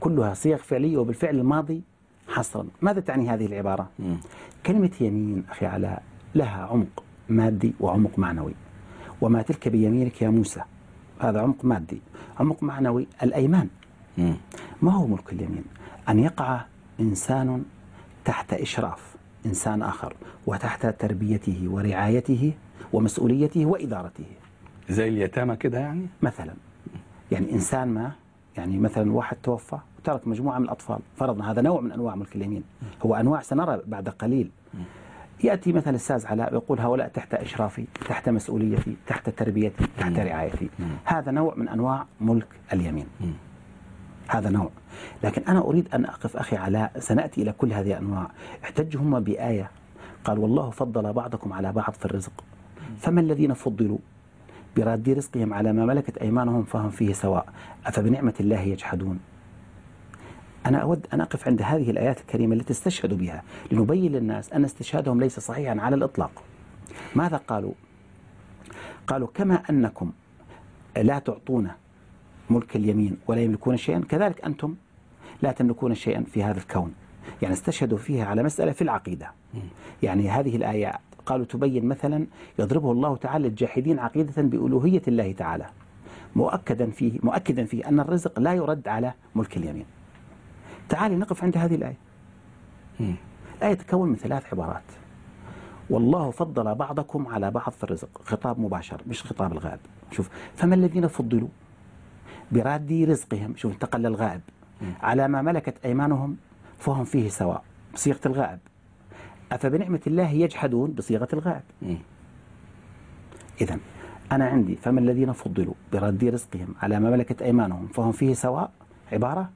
كلها صيغ فعلية وبالفعل الماضي حصرا. ماذا تعني هذه العبارة؟ مم. كلمة يمين أخي علاء لها عمق مادي وعمق معنوي. وما تلك بيمينك يا موسى؟ هذا عمق مادي. عمق معنوي الأيمان. مم. ما هو ملك اليمين؟ أن يقع إنسان تحت إشراف. إنسان آخر وتحت تربيته ورعايته ومسؤوليته وإدارته. زي اليتامى كده يعني؟ مثلا. يعني إنسان ما يعني مثلا واحد توفى وترك مجموعة من الأطفال فرضنا هذا نوع من أنواع ملك اليمين. هو أنواع سنرى بعد قليل. يأتي مثلا الأستاذ علاء ويقول هؤلاء تحت إشرافي تحت مسؤوليتي تحت تربيتي تحت رعايتي. هذا نوع من أنواع ملك اليمين. هذا نوع. لكن أنا أريد أن أقف أخي علاء سنأتي إلى كل هذه الأنواع. احتجوا هم بآية. قال والله فضل بعضكم على بعض في الرزق. فما الذين فضلوا؟ براد رزقهم على ما ملكت أيمانهم فهم فيه سواء. أفبنعمة الله يجحدون؟ أنا أود أن أقف عند هذه الآيات الكريمة التي استشهدوا بها لنبين للناس أن استشهادهم ليس صحيحا على الإطلاق. ماذا قالوا؟ قالوا كما أنكم لا تعطون ملك اليمين ولا يملكون شيئا. كذلك أنتم لا تملكون شيئا في هذا الكون. يعني استشهدوا فيها على مسألة في العقيدة. يعني هذه الآية قالوا تبين مثلا يضربه الله تعالى للجاحدين عقيدة بألوهية الله تعالى. مؤكدا فيه مؤكدا فيه أن الرزق لا يرد على ملك اليمين. تعالي نقف عند هذه الآية. الآية تتكون من ثلاث عبارات. والله فضل بعضكم على بعض في الرزق. خطاب مباشر مش خطاب الغائب شوف فما الذين فضلوا؟ براد رزقهم. شوف انتقل للغائب. على ما ملكت أيمانهم فهم فيه سواء. بصيغة الغائب. أفبنعمة الله يجحدون بصيغة الغائب. إذا أنا عندي فما الذين فضلوا برد رزقهم على ما ملكت أيمانهم فهم فيه سواء؟ عبارة.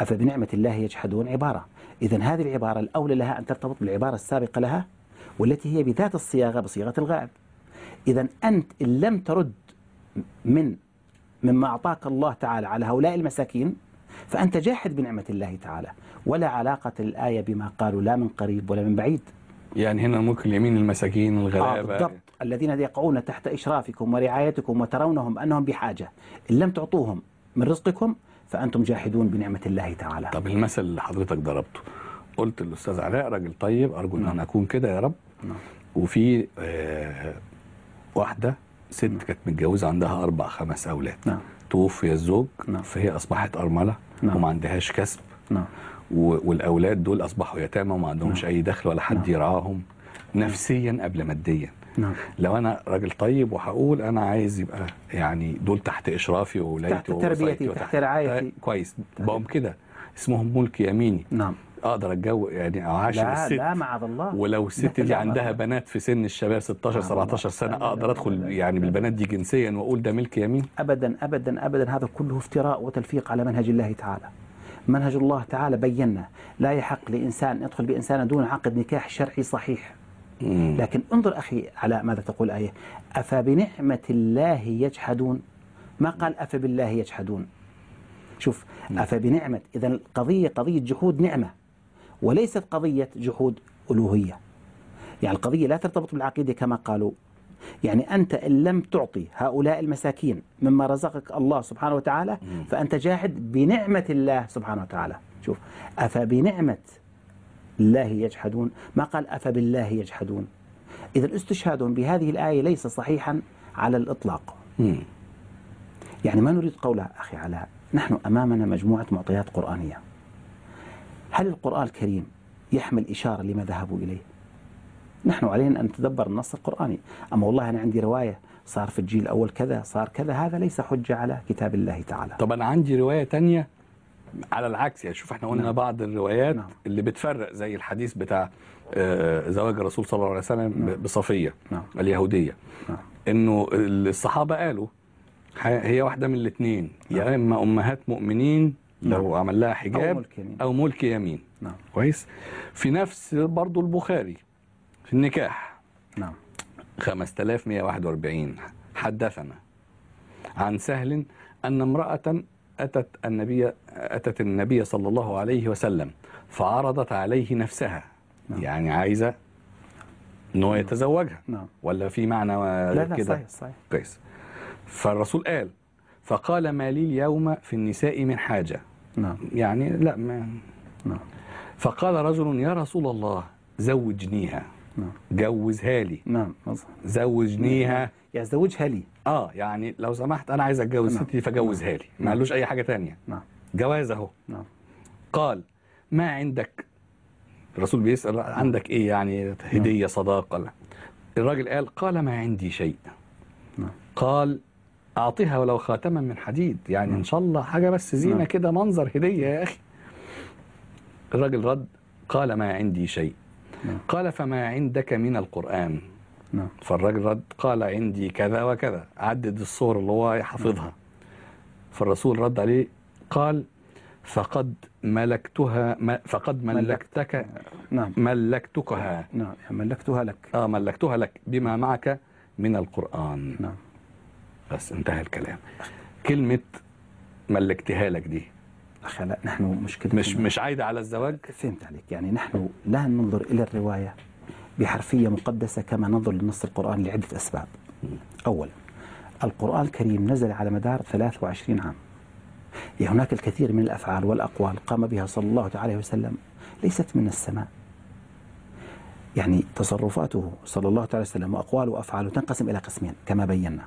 أفبنعمة الله يجحدون عبارة. إذا هذه العبارة الأولى لها أن ترتبط بالعبارة السابقة لها والتي هي بذات الصياغة بصيغة الغائب. إذا أنت إن لم ترد من مما أعطاك الله تعالى على هؤلاء المساكين فأنت جاحد بنعمة الله تعالى. ولا علاقة الآية بما قالوا لا من قريب ولا من بعيد. يعني هنا ملك اليمين المساكين آه الغلابة بالضبط. الذين يقعون تحت إشرافكم ورعايتكم وترونهم أنهم بحاجة. إن لم تعطوهم من رزقكم فأنتم جاحدون بنعمة الله تعالى. طب المثل اللي حضرتك ضربته. قلت للأستاذ علاء راجل طيب أرجو إن أنا أكون كده يا رب. نعم. وفي آه واحدة ست كانت متجوزة عندها أربع خمس أولاد. نعم. توفي الزوج نعم. فهي أصبحت أرملة نعم. وما عندهاش كسب. نعم. والأولاد دول أصبحوا يتامى وما عندهمش أي دخل ولا حد نعم. يرعاهم نفسيا قبل ماديا. نعم. لو أنا راجل طيب وهقول أنا عايز يبقى يعني دول تحت إشرافي وولايتي تحت تربيتي، تحت رعايتي. كويس. بقوم كده. اسمهم ملك يميني. نعم. أقدر اتجوز يعني اعاشر لا الست. لا معاذ الله. ولو الست اللي لا، عندها. بنات في سن الشباب 16 سبحان الله. 17 سنة أقدر أدخل. يعني بالبنات دي جنسيا وأقول ده ملك يمين؟ أبدا أبدا أبدا هذا كله افتراء وتلفيق على منهج الله تعالى. منهج الله تعالى بينا لا يحق لإنسان يدخل بإنسان دون عقد نكاح شرعي صحيح. لكن انظر أخي على ماذا تقول الآية أفبنعمة الله يجحدون؟ ما قال أفبالله يجحدون؟ شوف أفبنعمة إذا القضية قضية جحود نعمة. وليست قضية جحود ألوهية. يعني القضية لا ترتبط بالعقيدة كما قالوا. يعني أنت إن لم تعطي هؤلاء المساكين مما رزقك الله سبحانه وتعالى فأنت جاحد بنعمة الله سبحانه وتعالى. شوف أفبنعمة الله يجحدون؟ ما قال أفبالله يجحدون؟ إذا استشهادهم بهذه الآية ليس صحيحا على الإطلاق. يعني ما نريد قولها أخي علاء نحن أمامنا مجموعة معطيات قرآنية. هل القرآن الكريم يحمل إشارة لما ذهبوا إليه نحن علينا أن نتدبر النص القرآني أما والله أنا عندي رواية صار في الجيل الأول كذا صار كذا هذا ليس حجة على كتاب الله تعالى طب أنا عندي رواية تانية على العكس يعني شوف إحنا قلنا نعم. بعض الروايات نعم. اللي بتفرق زي الحديث بتاع آه، زواج الرسول صلى الله عليه وسلم ب- بصفية نعم. اليهودية نعم. إنه الصحابة قالوا هي واحدة من الاثنين يا إما أمهات مؤمنين لو عمل لها حجاب ملك يمين. أو ملك يمين. نعم. كويس. في نفس برضو البخاري في النكاح. نعم. 5141 حدثنا عن سهل أن امرأة أتت النبي أتت النبي صلى الله عليه وسلم فعرضت عليه نفسها. نعم. يعني عايزة إن هو يتزوجها. نعم. ولا في معنى لا لا كده؟ صحيح صحيح. كويس. فالرسول قال فقال ما لي اليوم في النساء من حاجة. نعم. يعني لا ما نعم. فقال رجل يا رسول الله زوجنيها. نعم. جوزها لي. نعم. زوجنيها. يعني زوجها لي. آه يعني لو سمحت أنا عايز أتجوز نعم. ستي فجوزها لي. ما نعم. قالوش أي حاجة تانية. نعم. جواز أهو. نعم. قال ما عندك؟ الرسول بيسأل عندك إيه يعني؟ هدية صداقة؟ لا. الراجل قال قال ما عندي شيء. نعم. قال أعطيها ولو خاتما من حديد. يعني إن شاء الله حاجة بس زينة نعم. كده منظر هدية يا أخي. الراجل رد قال ما عندي شيء. نعم. قال فما عندك من القرآن. نعم. فالراجل رد قال عندي كذا وكذا. عدد الصور اللي هو حافظها فالرسول رد عليه قال فقد ملكتها ما- فقد ملكتك نعم. ملكتكها. نعم. يعني ملكتها لك. آه ملكتها لك بما معك من القرآن. نعم. بس انتهى الكلام. كلمة ملكتها لك دي؟ أخي لا نحن مشكلتنا مش مش عايدة على الزواج؟ فهمت عليك. يعني نحن لا ننظر إلى الرواية بحرفية مقدسة كما ننظر لنص القرآن لعدة أسباب. أولا القرآن الكريم نزل على مدار 23 عام. هناك الكثير من الأفعال والأقوال قام بها صلى الله عليه وسلم ليست من السماء. يعني تصرفاته صلى الله عليه وسلم وأقواله وأفعاله تنقسم إلى قسمين كما بينا.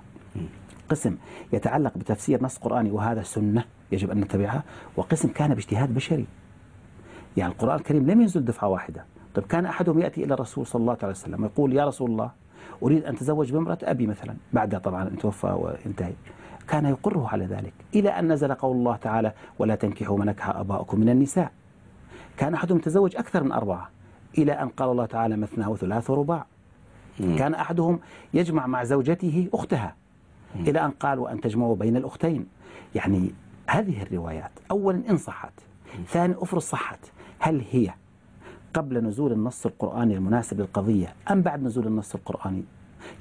قسم يتعلق بتفسير نص قرآني وهذا سنة يجب أن نتبعها وقسم كان باجتهاد بشري. يعني القرآن الكريم لم ينزل دفعة واحدة. طيب كان أحدهم يأتي إلى الرسول صلى الله عليه وسلم يقول يا رسول الله أريد أن أتزوج بامرأة أبي مثلا بعدها طبعا أن توفى وانتهي. كان يقره على ذلك إلى أن نزل قول الله تعالى ولا تنكحوا ما نكح آباؤكم من النساء كان أحدهم يتزوج أكثر من أربعة إلى أن قال الله تعالى مثنى وثلاث ورباع. كان أحدهم يجمع مع زوجته أختها. إلى أن قال وأن تجمعوا بين الأختين. يعني هذه الروايات أولا إن صحت ثاني أفرض صحت. هل هي قبل نزول النص القرآني المناسب للقضية أم بعد نزول النص القرآني؟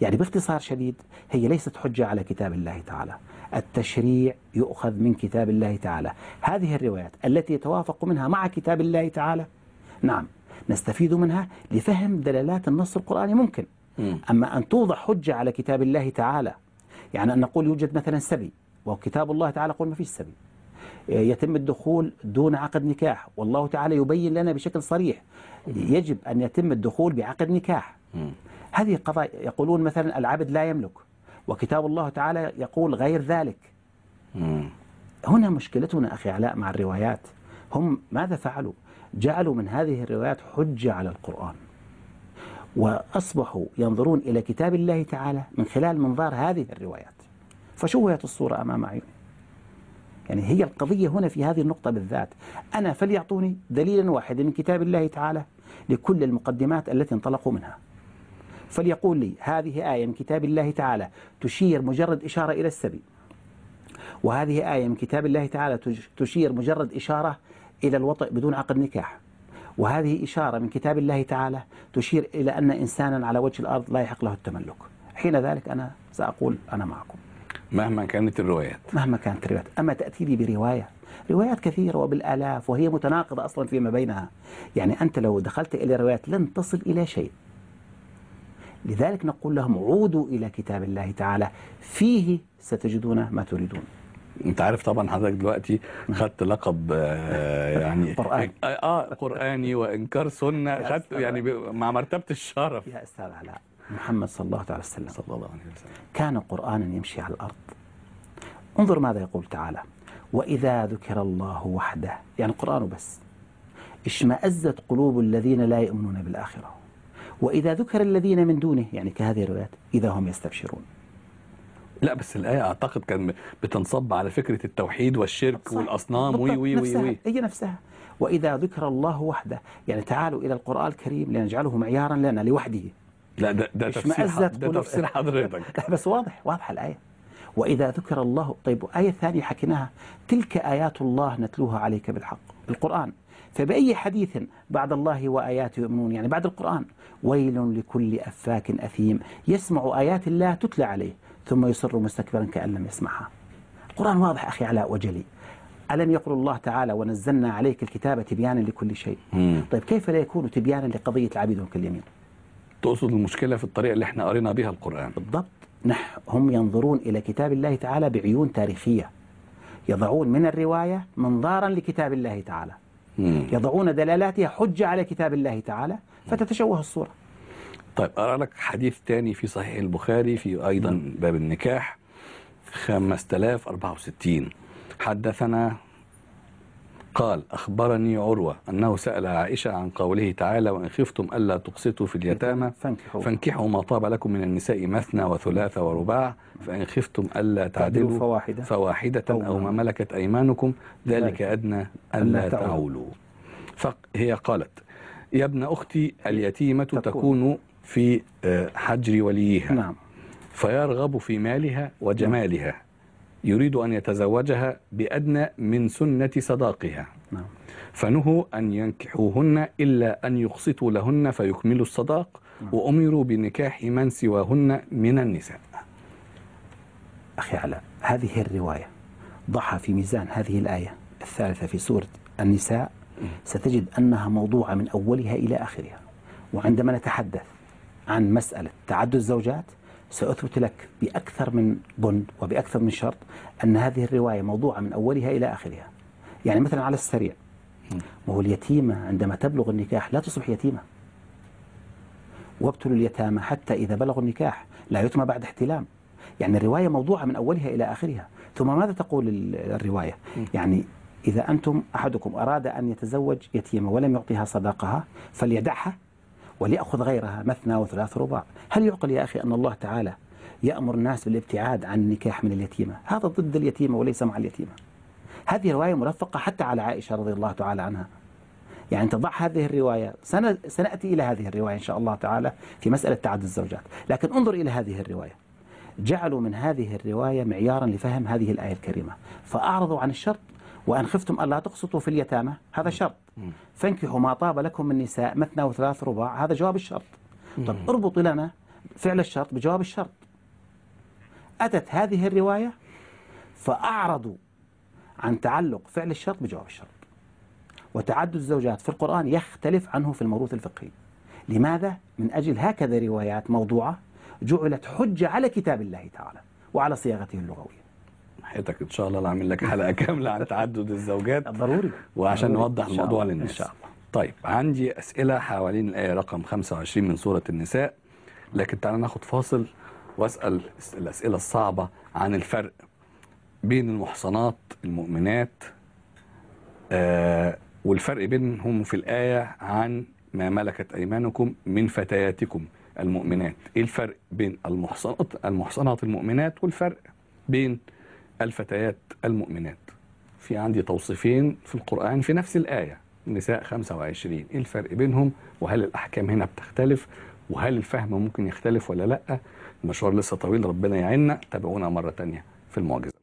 يعني باختصار شديد هي ليست حجة على كتاب الله تعالى. التشريع يؤخذ من كتاب الله تعالى. هذه الروايات التي يتوافق منها مع كتاب الله تعالى؟ نعم نستفيد منها لفهم دلالات النص القرآني ممكن. مم. أما أن توضع حجة على كتاب الله تعالى يعني أن نقول يوجد مثلا سبي وكتاب الله تعالى يقول ما فيش سبي. يتم الدخول دون عقد نكاح. والله تعالى يبين لنا بشكل صريح يجب أن يتم الدخول بعقد نكاح. هذه قضايا يقولون مثلا العبد لا يملك وكتاب الله تعالى يقول غير ذلك. هنا مشكلتنا أخي علاء مع الروايات. هم ماذا فعلوا؟ جعلوا من هذه الروايات حجة على القرآن. وأصبحوا ينظرون إلى كتاب الله تعالى من خلال منظار هذه الروايات. فشوهت الصورة أمام عيوني. يعني هي القضية هنا في هذه النقطة بالذات. أنا فليعطوني دليلا واحدا من كتاب الله تعالى لكل المقدمات التي انطلقوا منها. فليقول لي هذه آية من كتاب الله تعالى تشير مجرد إشارة إلى السبي. وهذه آية من كتاب الله تعالى تشير مجرد إشارة إلى الوطئ بدون عقد نكاح. وهذه إشارة من كتاب الله تعالى تشير إلى أن إنسانا على وجه الأرض لا يحق له التملك. حين ذلك أنا سأقول أنا معكم. مهما كانت الروايات. مهما كانت الروايات. أما تأتي لي برواية. روايات كثيرة وبالآلاف وهي متناقضة أصلا فيما بينها. يعني أنت لو دخلت إلى روايات لن تصل إلى شيء. لذلك نقول لهم عودوا إلى كتاب الله تعالى. فيه ستجدون ما تريدون. انت عارف طبعا حضرتك دلوقتي خدت لقب آه، يعني [laughs] قرآن. آه قرآني وإنكار سنة. خدت يعني مع مرتبه الشرف. يا أستاذ علاء محمد صلى الله عليه وسلم صلى الله عليه وسلم. كان قرآنا يمشي على الأرض. انظر ماذا يقول تعالى. وإذا ذكر الله وحده يعني القرآن بس. اشمأزت قلوب الذين لا يؤمنون بالآخرة. وإذا ذكر الذين من دونه يعني كهذه الروايات إذا هم يستبشرون. لا بس الآية أعتقد كان بتنصب على فكرة التوحيد والشرك صح. والأصنام وي وي وي نفسها. وي. هي نفسها. وإذا ذكر الله وحده يعني تعالوا إلى القرآن الكريم لنجعله معيارا لنا لوحده. لا ده ده تفسير ده تفسير حضرتك. [laughs] لا بس واضح واضحة الآية. وإذا ذكر الله طيب آية ثانية حكيناها. تلك آيات الله نتلوها عليك بالحق القرآن فبأي حديث بعد الله وآياته يؤمنون؟ يعني بعد القرآن. ويل لكل أفاك أثيم. يسمع آيات الله تتلى عليه. ثم يصر مستكبرا كأن لم يسمعها. القرآن واضح أخي علاء وجلي. ألم يقل الله تعالى ونزلنا عليك الكتاب تبيانا لكل شيء؟ مم. طيب كيف لا يكون تبيانا لقضية العبيد والكاليمين تقصد المشكلة في الطريقة اللي إحنا قرينا بيها القرآن. بالضبط. نح هم ينظرون إلى كتاب الله تعالى بعيون تاريخية. يضعون من الرواية منظارا لكتاب الله تعالى. مم. يضعون دلالاتها حجة على كتاب الله تعالى فتتشوه الصورة. طيب أقرأ لك حديث تاني في صحيح البخاري في أيضا باب النكاح 5064 حدثنا قال أخبرني عروة أنه سأل عائشة عن قوله تعالى وإن خفتم ألا تقسطوا في اليتامى [laughs] فانكحوا. فانكحوا ما طاب لكم من النساء مثنى وثلاث ورباع فإن خفتم ألا تعدلوا فواحدة. فواحدة أو ما ملكت أيمانكم ذلك أدنى ألا. تعولوا. فهي قالت يا ابن أختي اليتيمة تكون. في آه، حجر وليها. نعم. فيرغب في مالها وجمالها. يريد أن يتزوجها بأدنى من سنة صداقها. نعم. فنهوا أن ينكحوهن إلا أن يقسطوا لهن فيكملوا الصداق وأمروا بنكاح من سواهن من النساء. أخي علاء هذه الرواية ضعها في ميزان هذه الآية الثالثة في سورة النساء. ستجد أنها موضوعة من أولها إلى آخرها. وعندما نتحدث عن مسألة تعدد الزوجات سأثبت لك بأكثر من بند وبأكثر من شرط أن هذه الرواية موضوعة من أولها إلى آخرها. يعني مثلا على السريع. وهو اليتيمة عندما تبلغ النكاح لا تصبح يتيمة. وابتلوا اليتامى حتى إذا بلغوا النكاح لا يتم بعد احتلام. يعني الرواية موضوعة من أولها إلى آخرها. ثم ماذا تقول ال- الرواية؟ يعني إذا أنتم أحدكم أراد أن يتزوج يتيمة ولم يعطيها صداقها فليدعها وليأخذ غيرها مثنى وثلاث رباع. هل يعقل يا أخي أن الله تعالى يأمر الناس بالابتعاد عن النكاح من اليتيمة؟ هذا ضد اليتيمة وليس مع اليتيمة. هذه رواية مرفقة حتى على عائشة رضي الله تعالى عنها. يعني تضع هذه الرواية. سن... سنأتي إلى هذه الرواية إن شاء الله تعالى في مسألة تعدد الزوجات. لكن انظر إلى هذه الرواية. جعلوا من هذه الرواية معيارا لفهم هذه الآية الكريمة. فأعرضوا عن الشرط وأن خفتم ألا تقسطوا في اليتامى هذا شرط. فانكحوا ما طاب لكم من النساء مثنى وثلاث رباع هذا جواب الشرط. طب اربط لنا فعل الشرط بجواب الشرط. أتت هذه الرواية فأعرضوا عن تعلق فعل الشرط بجواب الشرط. وتعدد الزوجات في القرآن يختلف عنه في الموروث الفقهي. لماذا؟ من أجل هكذا روايات موضوعة جعلت حجة على كتاب الله تعالى وعلى صياغته اللغوية. حياتك إن شاء الله نعمل لك حلقة [laughs] كاملة عن تعدد الزوجات. ضروري. وعشان. نوضح الموضوع. للناس إن شاء الله. طيب عندي أسئلة حوالين الآية رقم 25 من سورة النساء. لكن تعالى ناخد فاصل وأسأل الأسئلة الصعبة عن الفرق بين المحصنات المؤمنات آه والفرق بينهم في الآية عن ما ملكت أيمانكم من فتياتكم المؤمنات. إيه الفرق بين المحصنات المحصنات المؤمنات والفرق بين الفتيات المؤمنات. في عندي توصيفين في القرآن في نفس الآية. النساء 25 إيه الفرق بينهم؟ وهل الأحكام هنا بتختلف؟ وهل الفهم ممكن يختلف ولا لأ؟ المشوار لسه طويل ربنا يعيننا. تابعونا مرة تانية في المعجزة.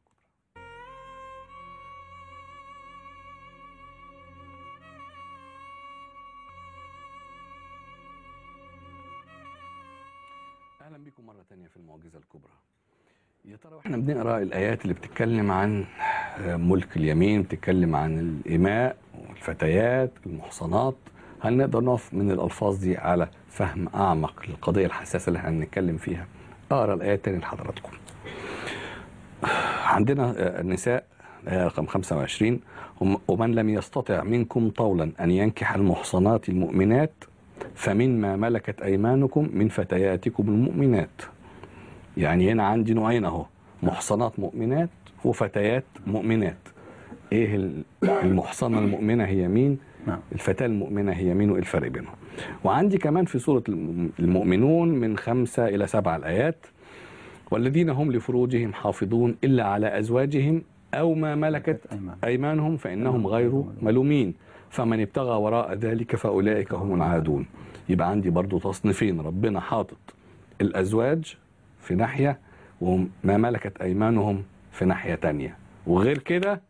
وإحنا بنقرأ الآيات اللي بتتكلم عن ملك اليمين بتتكلم عن الاماء والفتيات المحصنات. هل نقدر نقف من الألفاظ دي على فهم أعمق للقضيه الحساسة اللي إحنا بنتكلم فيها؟ أقرأ الآيات تاني لحضراتكم. عندنا النساء آية رقم 25 هم- ومن لم يستطع منكم طولا أن ينكح المحصنات المؤمنات فمما ملكت أيمانكم من فتياتكم المؤمنات. يعني هنا عندي نوعين أهو. محصنات مؤمنات وفتيات مؤمنات. إيه ال- المحصنة المؤمنة هي مين؟ نعم. الفتاة المؤمنة هي مين وإيه الفرق بينهم؟ وعندي كمان في سورة الم- المؤمنون من خمسة إلى سبعة الآيات. والذين هم لفروجهم حافظون إلا على أزواجهم أو ما ملكت أيمانهم. فإنهم غير ملومين. فمن ابتغى وراء ذلك فأولئك هم العادون. يبقى عندي برضو تصنيفين. ربنا حاطط الأزواج في ناحية وما ملكت أيمانهم في ناحية تانية. وغير كده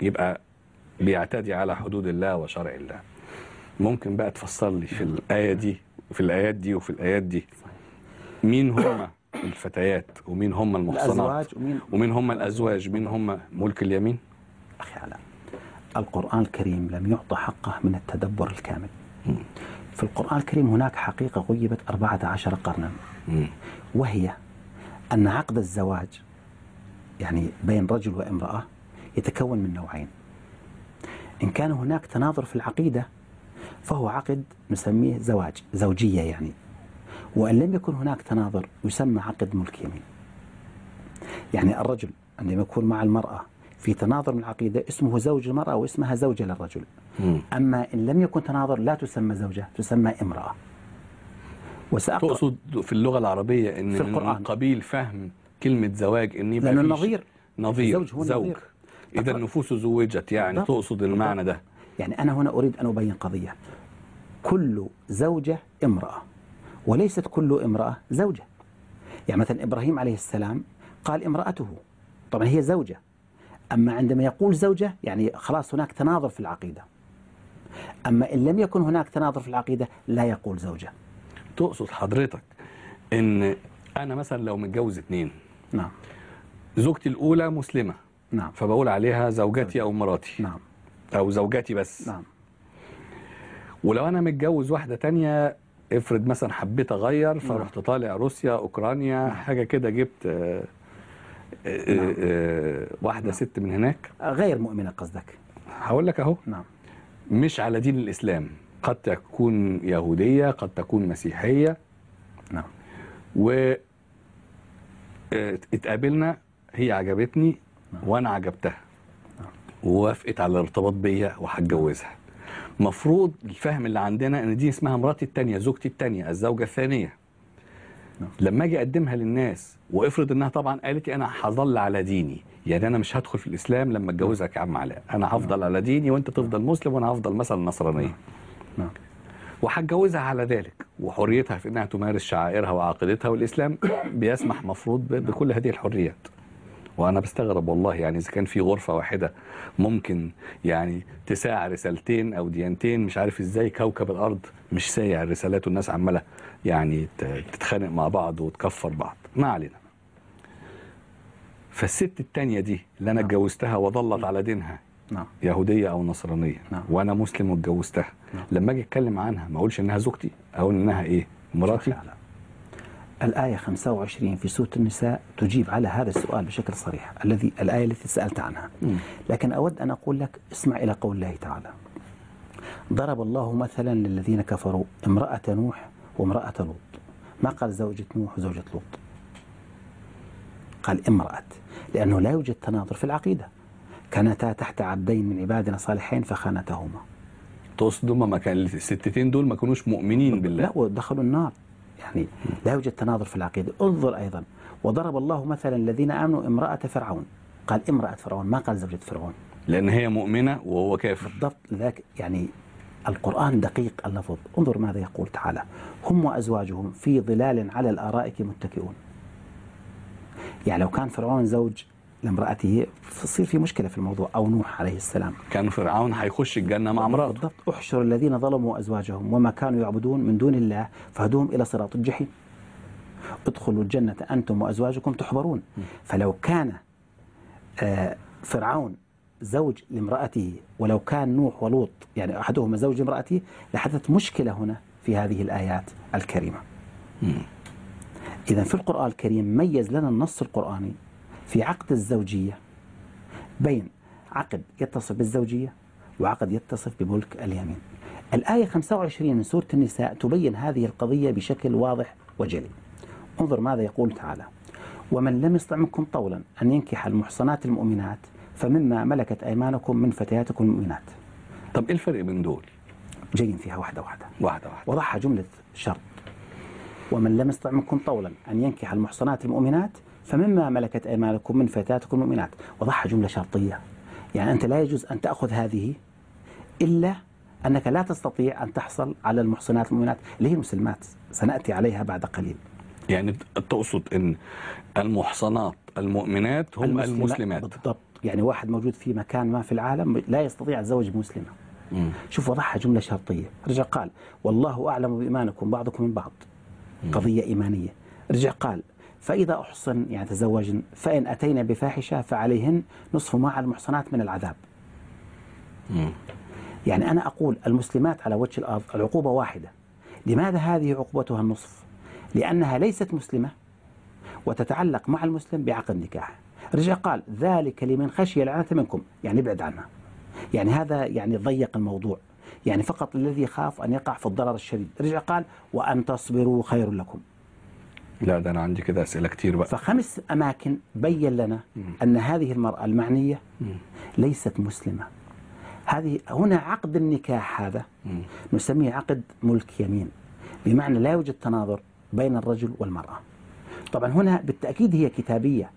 يبقى بيعتدي على حدود الله وشرع الله. ممكن بقى تفسر لي في الآية دي وفي الآيات دي وفي الآيات دي. مين هم الفتيات ومين هم المحصنات؟ ومين؟ ومين هم الأزواج؟ مين هم ملك اليمين؟ أخي علاء القرآن الكريم لم يعطى حقه من التدبر الكامل. في القرآن الكريم هناك حقيقة غيبت أربعة عشر قرنا. مم. وهي أن عقد الزواج يعني بين رجل وامرأة يتكون من نوعين. إن كان هناك تناظر في العقيدة فهو عقد نسميه زواج زوجية يعني. وإن لم يكن هناك تناظر يسمى عقد ملك يمين. يعني الرجل عندما يكون مع المرأة في تناظر من العقيدة اسمه زوج المرأة واسمها زوجة للرجل. مم. أما إن لم يكن تناظر لا تسمى زوجة تسمى امرأة. وسأقرأ. تقصد في اللغة العربية إن في من القرآن. قبيل فهم كلمة زواج إن يبقى لأنه النظير. نظير الزوج هو زوج. النظير. إذا. النفوس زوجت يعني بالضبط. تقصد المعنى ده. يعني أنا هنا أريد أن أبين قضية. كل زوجة امرأة وليست كل امرأة زوجة. يعني مثلا إبراهيم عليه السلام قال امرأته طبعا هي زوجة. أما عندما يقول زوجة يعني خلاص هناك تناظر في العقيدة. أما إن لم يكن هناك تناظر في العقيدة لا يقول زوجة. تقصد حضرتك إن أنا مثلا لو متجوز اتنين نعم. زوجتي الأولى مسلمة. نعم. فبقول عليها زوجتي أو مراتي. نعم. أو زوجتي بس. نعم. ولو أنا متجوز واحدة تانية افرض مثلا حبيت أغير فرحت طالع روسيا أوكرانيا حاجة كده جبت آه، آه، نعم. آه، واحدة ست من هناك. غير مؤمنة قصدك. هقول لك أهو. نعم. مش على دين الإسلام. قد تكون يهودية قد تكون مسيحية. نعم. و آه، اتقابلنا هي عجبتني وأنا عجبتها. ووافقت على الارتباط بيا وهتجوزها. مفروض الفهم اللي عندنا إن دي اسمها مراتي التانية زوجتي التانية الزوجة الثانية. نعم. لما أجي أقدمها للناس وافرض إنها طبعا قالت لي أنا هظل على ديني يعني أنا مش هدخل في الإسلام لما أتجوزك يا عم علاء. أنا هفضل على ديني وأنت تفضل مسلم وأنا هفضل مثلا نصرانية. نعم. وهتجوزها على ذلك. وحريتها في إنها تمارس شعائرها وعقيدتها والإسلام بيسمح مفروض بكل هذه الحريات. وأنا بستغرب والله يعني إذا كان في غرفة واحدة ممكن يعني تساع رسالتين أو ديانتين مش عارف إزاي كوكب الأرض مش سايع الرسالات والناس عمالة يعني تتخانق مع بعض وتكفر بعض. ما علينا. فالست التانية دي اللي أنا نعم. اتجوزتها وظلت على دينها نعم. يهودية أو نصرانية. نعم. وأنا مسلم واتجوزتها. نعم. لما أجي أتكلم عنها ما أقولش إنها زوجتي أقول إنها إيه؟ مراتي. يا علاء. الآية 25 في سورة النساء تجيب على هذا السؤال بشكل صريح الذي الآية التي سألت عنها. مم. لكن أود أن أقول لك اسمع إلى قول الله تعالى. ضرب الله مثلا للذين كفروا امرأة نوح وامرأة لوط. ما قال زوجة نوح وزوجة لوط؟ قال امرأة لأنه لا يوجد تناظر في العقيدة. كانتا تحت عبدين من عبادنا صالحين فخانتهما. تقصد هم ما كان الستتين دول ما كانوش مؤمنين بالله. لا ودخلوا النار. يعني لا يوجد تناظر في العقيدة. انظر أيضا. وضرب الله مثلا الذين آمنوا امرأة فرعون. قال امرأة فرعون. ما قال زوجة فرعون؟ لأن هي مؤمنة وهو كافر. بالضبط. لذلك يعني القرآن دقيق اللفظ. انظر ماذا يقول تعالى. هم وأزواجهم في ظلال على الآرائك متكئون. يعني لو كان فرعون زوج لامرأته تصير في مشكلة في الموضوع أو نوح عليه السلام. كان فرعون هيخش الجنة مع مراته بالضبط. احشر الذين ظلموا أزواجهم وما كانوا يعبدون من دون الله فهدوهم إلى صراط الجحيم. ادخلوا الجنة أنتم وأزواجكم تحبرون. فلو كان آه، فرعون زوج لامرأته ولو كان نوح ولوط يعني أحدهما زوج امرأته لحدثت مشكلة هنا في هذه الآيات الكريمة. إذا في القرآن الكريم ميز لنا النص القرآني في عقد الزوجية بين عقد يتصف بالزوجية وعقد يتصف بملك اليمين. الآية 25 من سورة النساء تبين هذه القضية بشكل واضح وجلي. انظر ماذا يقول تعالى. ومن لم يستطع منكم طولا أن ينكح المحصنات المؤمنات فمما ملكت أيمانكم من فتياتكم المؤمنات. طب إيه الفرق بين دول؟ جايين فيها واحدة واحدة. واحدة واحدة. وضعها جملة شرط. ومن لم يستطع منكم طولا أن ينكح المحصنات المؤمنات فمما ملكت أيمانكم من فتياتكم المؤمنات وضعها جملة شرطية. يعني أنت لا يجوز أن تأخذ هذه إلا أنك لا تستطيع أن تحصل على المحصنات المؤمنات اللي هي المسلمات. سنأتي عليها بعد قليل. يعني تقصد إن المحصنات المؤمنات هم المسلمات- المسلمات. بالضبط. يعني واحد موجود في مكان ما في العالم لا يستطيع الزواج بمسلمة. مم. شوف وضعها جملة شرطية. رجع قال والله أعلم بإيمانكم بعضكم من بعض. قضية إيمانية. رجع قال فإذا أحصن يعني تزوجن فإن أتينا بفاحشة فعليهن نصف ما على المحصنات من العذاب. مم. يعني أنا أقول المسلمات على وجه الأرض العقوبة واحدة. لماذا هذه عقوبتها النصف؟ لأنها ليست مسلمة وتتعلق مع المسلم بعقد نكاح رجع قال ذلك لمن خشي العنة منكم. يعني ابعد عنها. يعني هذا يعني ضيق الموضوع. يعني فقط الذي يخاف أن يقع في الضرر الشديد. رجع قال وأن تصبروا خير لكم. لا ده أنا عندي كده أسئلة كتير بقى فخمس أماكن بين لنا أن هذه المرأة المعنية مم. ليست مسلمة هذه هنا عقد النكاح هذا مم. نسميه عقد ملك يمين بمعنى لا يوجد تناظر بين الرجل والمرأة طبعا هنا بالتأكيد هي كتابية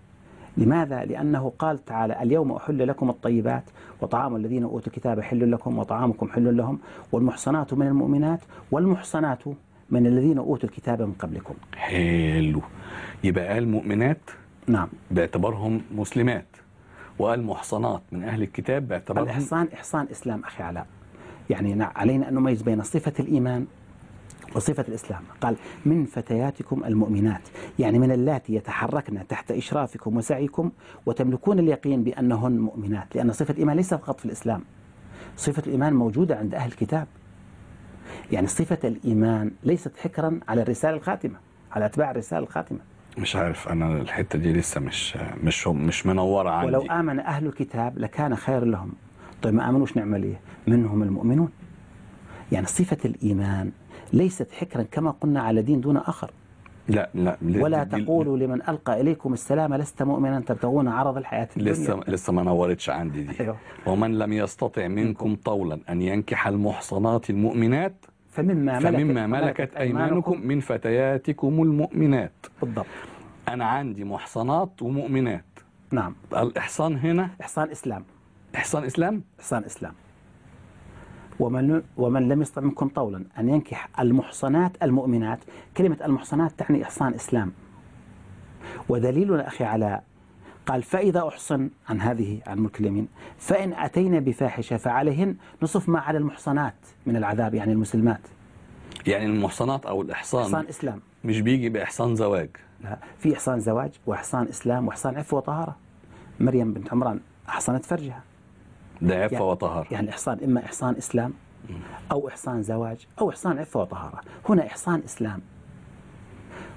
لماذا؟ لأنه قال تعالى اليوم أحل لكم الطيبات وطعام الذين أوتوا الكتاب حل لكم وطعامكم حل لهم والمحصنات من المؤمنات والمحصنات من الذين أوتوا الكتاب من قبلكم. حلو. يبقى قال مؤمنات نعم. باعتبارهم مسلمات وقال محصنات من أهل الكتاب باعتبارهم الإحصان إحصان إسلام أخي علاء. يعني علينا أن نميز بين صفة الإيمان وصفة الإسلام. قال من فتياتكم المؤمنات. يعني من اللاتي يتحركن تحت إشرافكم وسعيكم وتملكون اليقين بأنهن مؤمنات لأن صفة الإيمان ليست فقط في الإسلام. صفة الإيمان موجودة عند أهل الكتاب. يعني صفة الإيمان ليست حكرا على الرسالة الخاتمة على أتباع الرسالة الخاتمة. مش عارف أنا الحتة دي لسه مش مش مش منورة عندي. ولو آمن أهل الكتاب لكان خير لهم. طيب ما آمنوش نعمل إيه؟ منهم المؤمنون. يعني صفة الإيمان ليست حكرا كما قلنا على دين دون آخر. لا لا ولا تقولوا لمن ألقى إليكم السلام لست مؤمنا تبتغون عرض الحياة الدنيا. لسه لسه ما نورتش عندي دي. أيوه. ومن لم يستطع منكم طولا أن ينكح المحصنات المؤمنات فمما ملكت, فمما ملكت أيمانكم من فتياتكم المؤمنات. بالضبط. أنا عندي محصنات ومؤمنات. نعم. الإحصان هنا؟ إحصان إسلام. إحصان إسلام؟ إحصان إسلام. ومن ومن لم يستطع منكم طولا أن ينكح المحصنات المؤمنات كلمة المحصنات تعني إحصان إسلام. ودليلنا أخي على قال فإذا أحصن عن هذه عن ملك اليمين فإن أتينا بفاحشة فعليهن نصف ما على المحصنات من العذاب يعني المسلمات. يعني المحصنات أو الإحصان إحصان إسلام. مش بيجي بإحصان زواج. لا في إحصان زواج وإحصان إسلام وإحصان عفة وطهارة. مريم بنت عمران أحصنت فرجها. ده عفه يعني- وطهارة. يعني الإحصان إما إحصان إسلام أو إحصان زواج أو إحصان عفة وطهارة. هنا إحصان إسلام.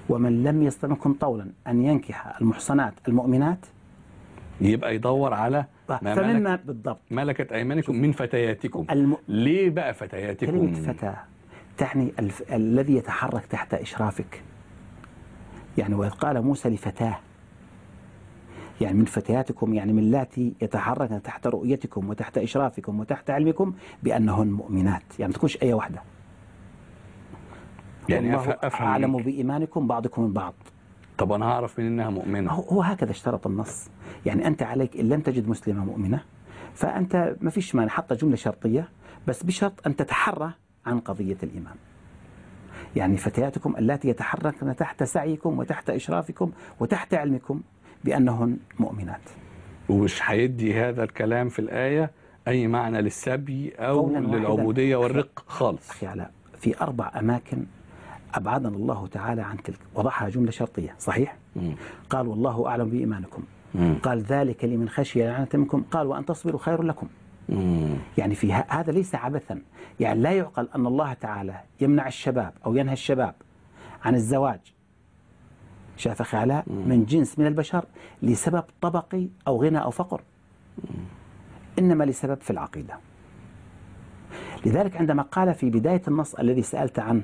ومن لم يستطع منكم طولا أن ينكح المحصنات المؤمنات يبقى يدور على ما بالضبط. ملكت أيمانكم من فتياتكم. الم... ليه بقى فتياتكم؟ كلمة فتى تعني الف... الذي يتحرك تحت إشرافك. يعني وإذ قال موسى لفتاه يعني من فتياتكم يعني من اللاتي يتحركن تحت رؤيتكم وتحت إشرافكم وتحت علمكم بأنهن مؤمنات. يعني ما تكونش أي واحدة. يعني والله أف- أفهم أعلم. بإيمانكم بعضكم من بعض. طب أنا هعرف من إنها مؤمنة. هو هو هكذا اشترط النص. يعني أنت عليك إن لم تجد مسلمة مؤمنة فأنت ما فيش مانع حتى جملة شرطية بس بشرط أن تتحرى عن قضية الإيمان يعني فتياتكم اللاتي يتحركن تحت سعيكم وتحت إشرافكم وتحت علمكم بأنهن مؤمنات. ومش هيدي هذا الكلام في الآية أي معنى للسبي واحداً. للعبودية والرق خالص. أخي علاء في أربع أماكن أبعدنا الله تعالى عن تلك وضعها جملة شرطية صحيح؟ مم. قال والله أعلم بإيمانكم. مم. قال ذلك لمن خشي لعنة منكم. قال وأن تصبروا خير لكم. مم. يعني في هذا ليس عبثا. يعني لا يعقل أن الله تعالى يمنع الشباب أو ينهى الشباب عن الزواج. شاف أخي علاء؟ من جنس من البشر لسبب طبقي أو غنى أو فقر. إنما لسبب في العقيدة. لذلك عندما قال في بداية النص الذي سألت عنه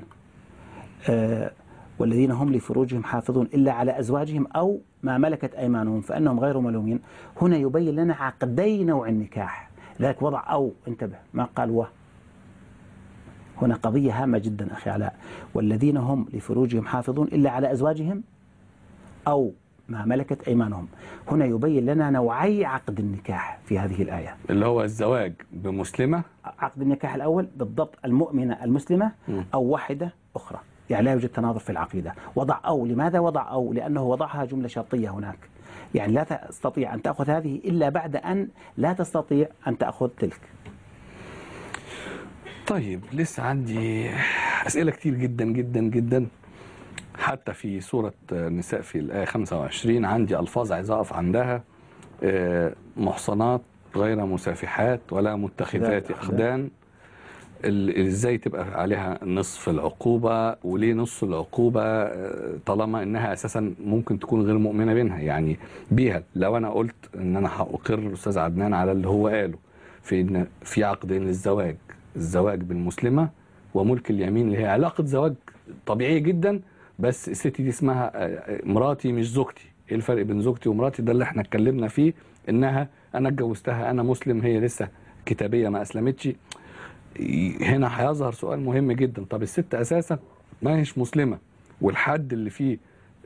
والذين هم لفروجهم حافظون إلا على أزواجهم أو ما ملكت أيمانهم فأنهم غير ملومين. هنا يبين لنا عقدي نوع النكاح. لذلك وضع أو انتبه ما قال و. هنا قضية هامة جدا أخي علاء. والذين هم لفروجهم حافظون إلا على أزواجهم أو ما ملكت أيمانهم. هنا يبين لنا نوعي عقد النكاح في هذه الآية. اللي هو الزواج بمسلمة. عقد النكاح الأول بالضبط المؤمنة المسلمة. أو واحدة أخرى. يعني لا يوجد تناظر في العقيدة. وضع أو لماذا وضع أو؟ لأنه وضعها جملة شرطية هناك. يعني لا تستطيع أن تأخذ هذه إلا بعد أن لا تستطيع أن تأخذ تلك. طيب لسه عندي أسئلة كتير جدا جدا جدا. حتى في سورة النساء في الآية 25 عندي ألفاظ عايز أقف عندها آه، محصنات غير مسافحات ولا متخذات أخدان. إزاي تبقى عليها نصف العقوبة وليه نصف العقوبة آه، طالما انها أساسا ممكن تكون غير مؤمنة بينها يعني بيها. لو أنا قلت ان أنا هأقر الاستاذ عدنان على اللي هو قاله في إن في عقدين للزواج الزواج بالمسلمة وملك اليمين اللي هي علاقة زواج طبيعية جدا بس الست دي اسمها آه، آه، مراتي مش زوجتي. إيه الفرق بين زوجتي ومراتي؟ ده اللي إحنا اتكلمنا فيه انها أنا اتجوزتها أنا مسلم هي لسه كتابية ما أسلمتش. هنا هيظهر سؤال مهم جدا طب الست أساسا ما هيش مسلمة والحد اللي فيه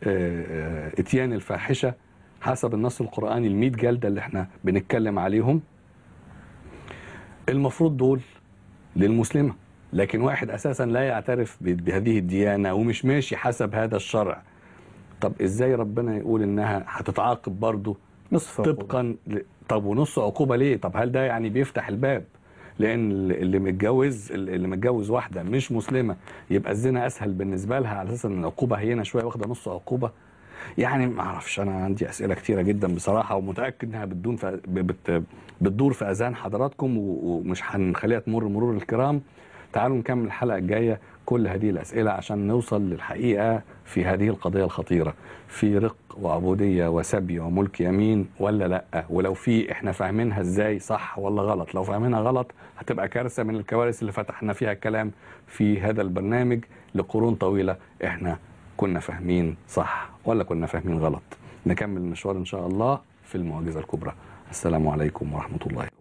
آه، آه، إتيان الفاحشة حسب النص القرآني ال جلدة اللي إحنا بنتكلم عليهم المفروض دول للمسلمة لكن واحد أساسا لا يعترف بهذه الديانة ومش ماشي حسب هذا الشرع طب إزاي ربنا يقول إنها هتتعاقب برضه نصف. طبقا. طب ونص عقوبة ليه؟ طب هل ده يعني بيفتح الباب؟ لأن اللي متجوز اللي متجوز واحدة مش مسلمة يبقى الزنا أسهل بالنسبة لها على أساس إن العقوبة هينه شوية واخدة نص عقوبة. يعني ما أعرفش أنا عندي أسئلة كتيرة جدا بصراحة ومتأكد إنها بتدون بتدور في أذهان حضراتكم ومش هنخليها تمر مرور الكرام. تعالوا نكمل الحلقة الجاية كل هذه الأسئلة عشان نوصل للحقيقة في هذه القضية الخطيرة. في رق وعبوديه وسبي وملك يمين ولا لأ؟ ولو في إحنا فاهمينها إزاي؟ صح ولا غلط؟ لو فاهمينها غلط هتبقى كارثة من الكوارث اللي فتحنا فيها الكلام في هذا البرنامج لقرون طويلة. إحنا كنا فاهمين صح ولا كنا فاهمين غلط؟ نكمل المشوار إن شاء الله في المعجزة الكبرى. السلام عليكم ورحمة الله.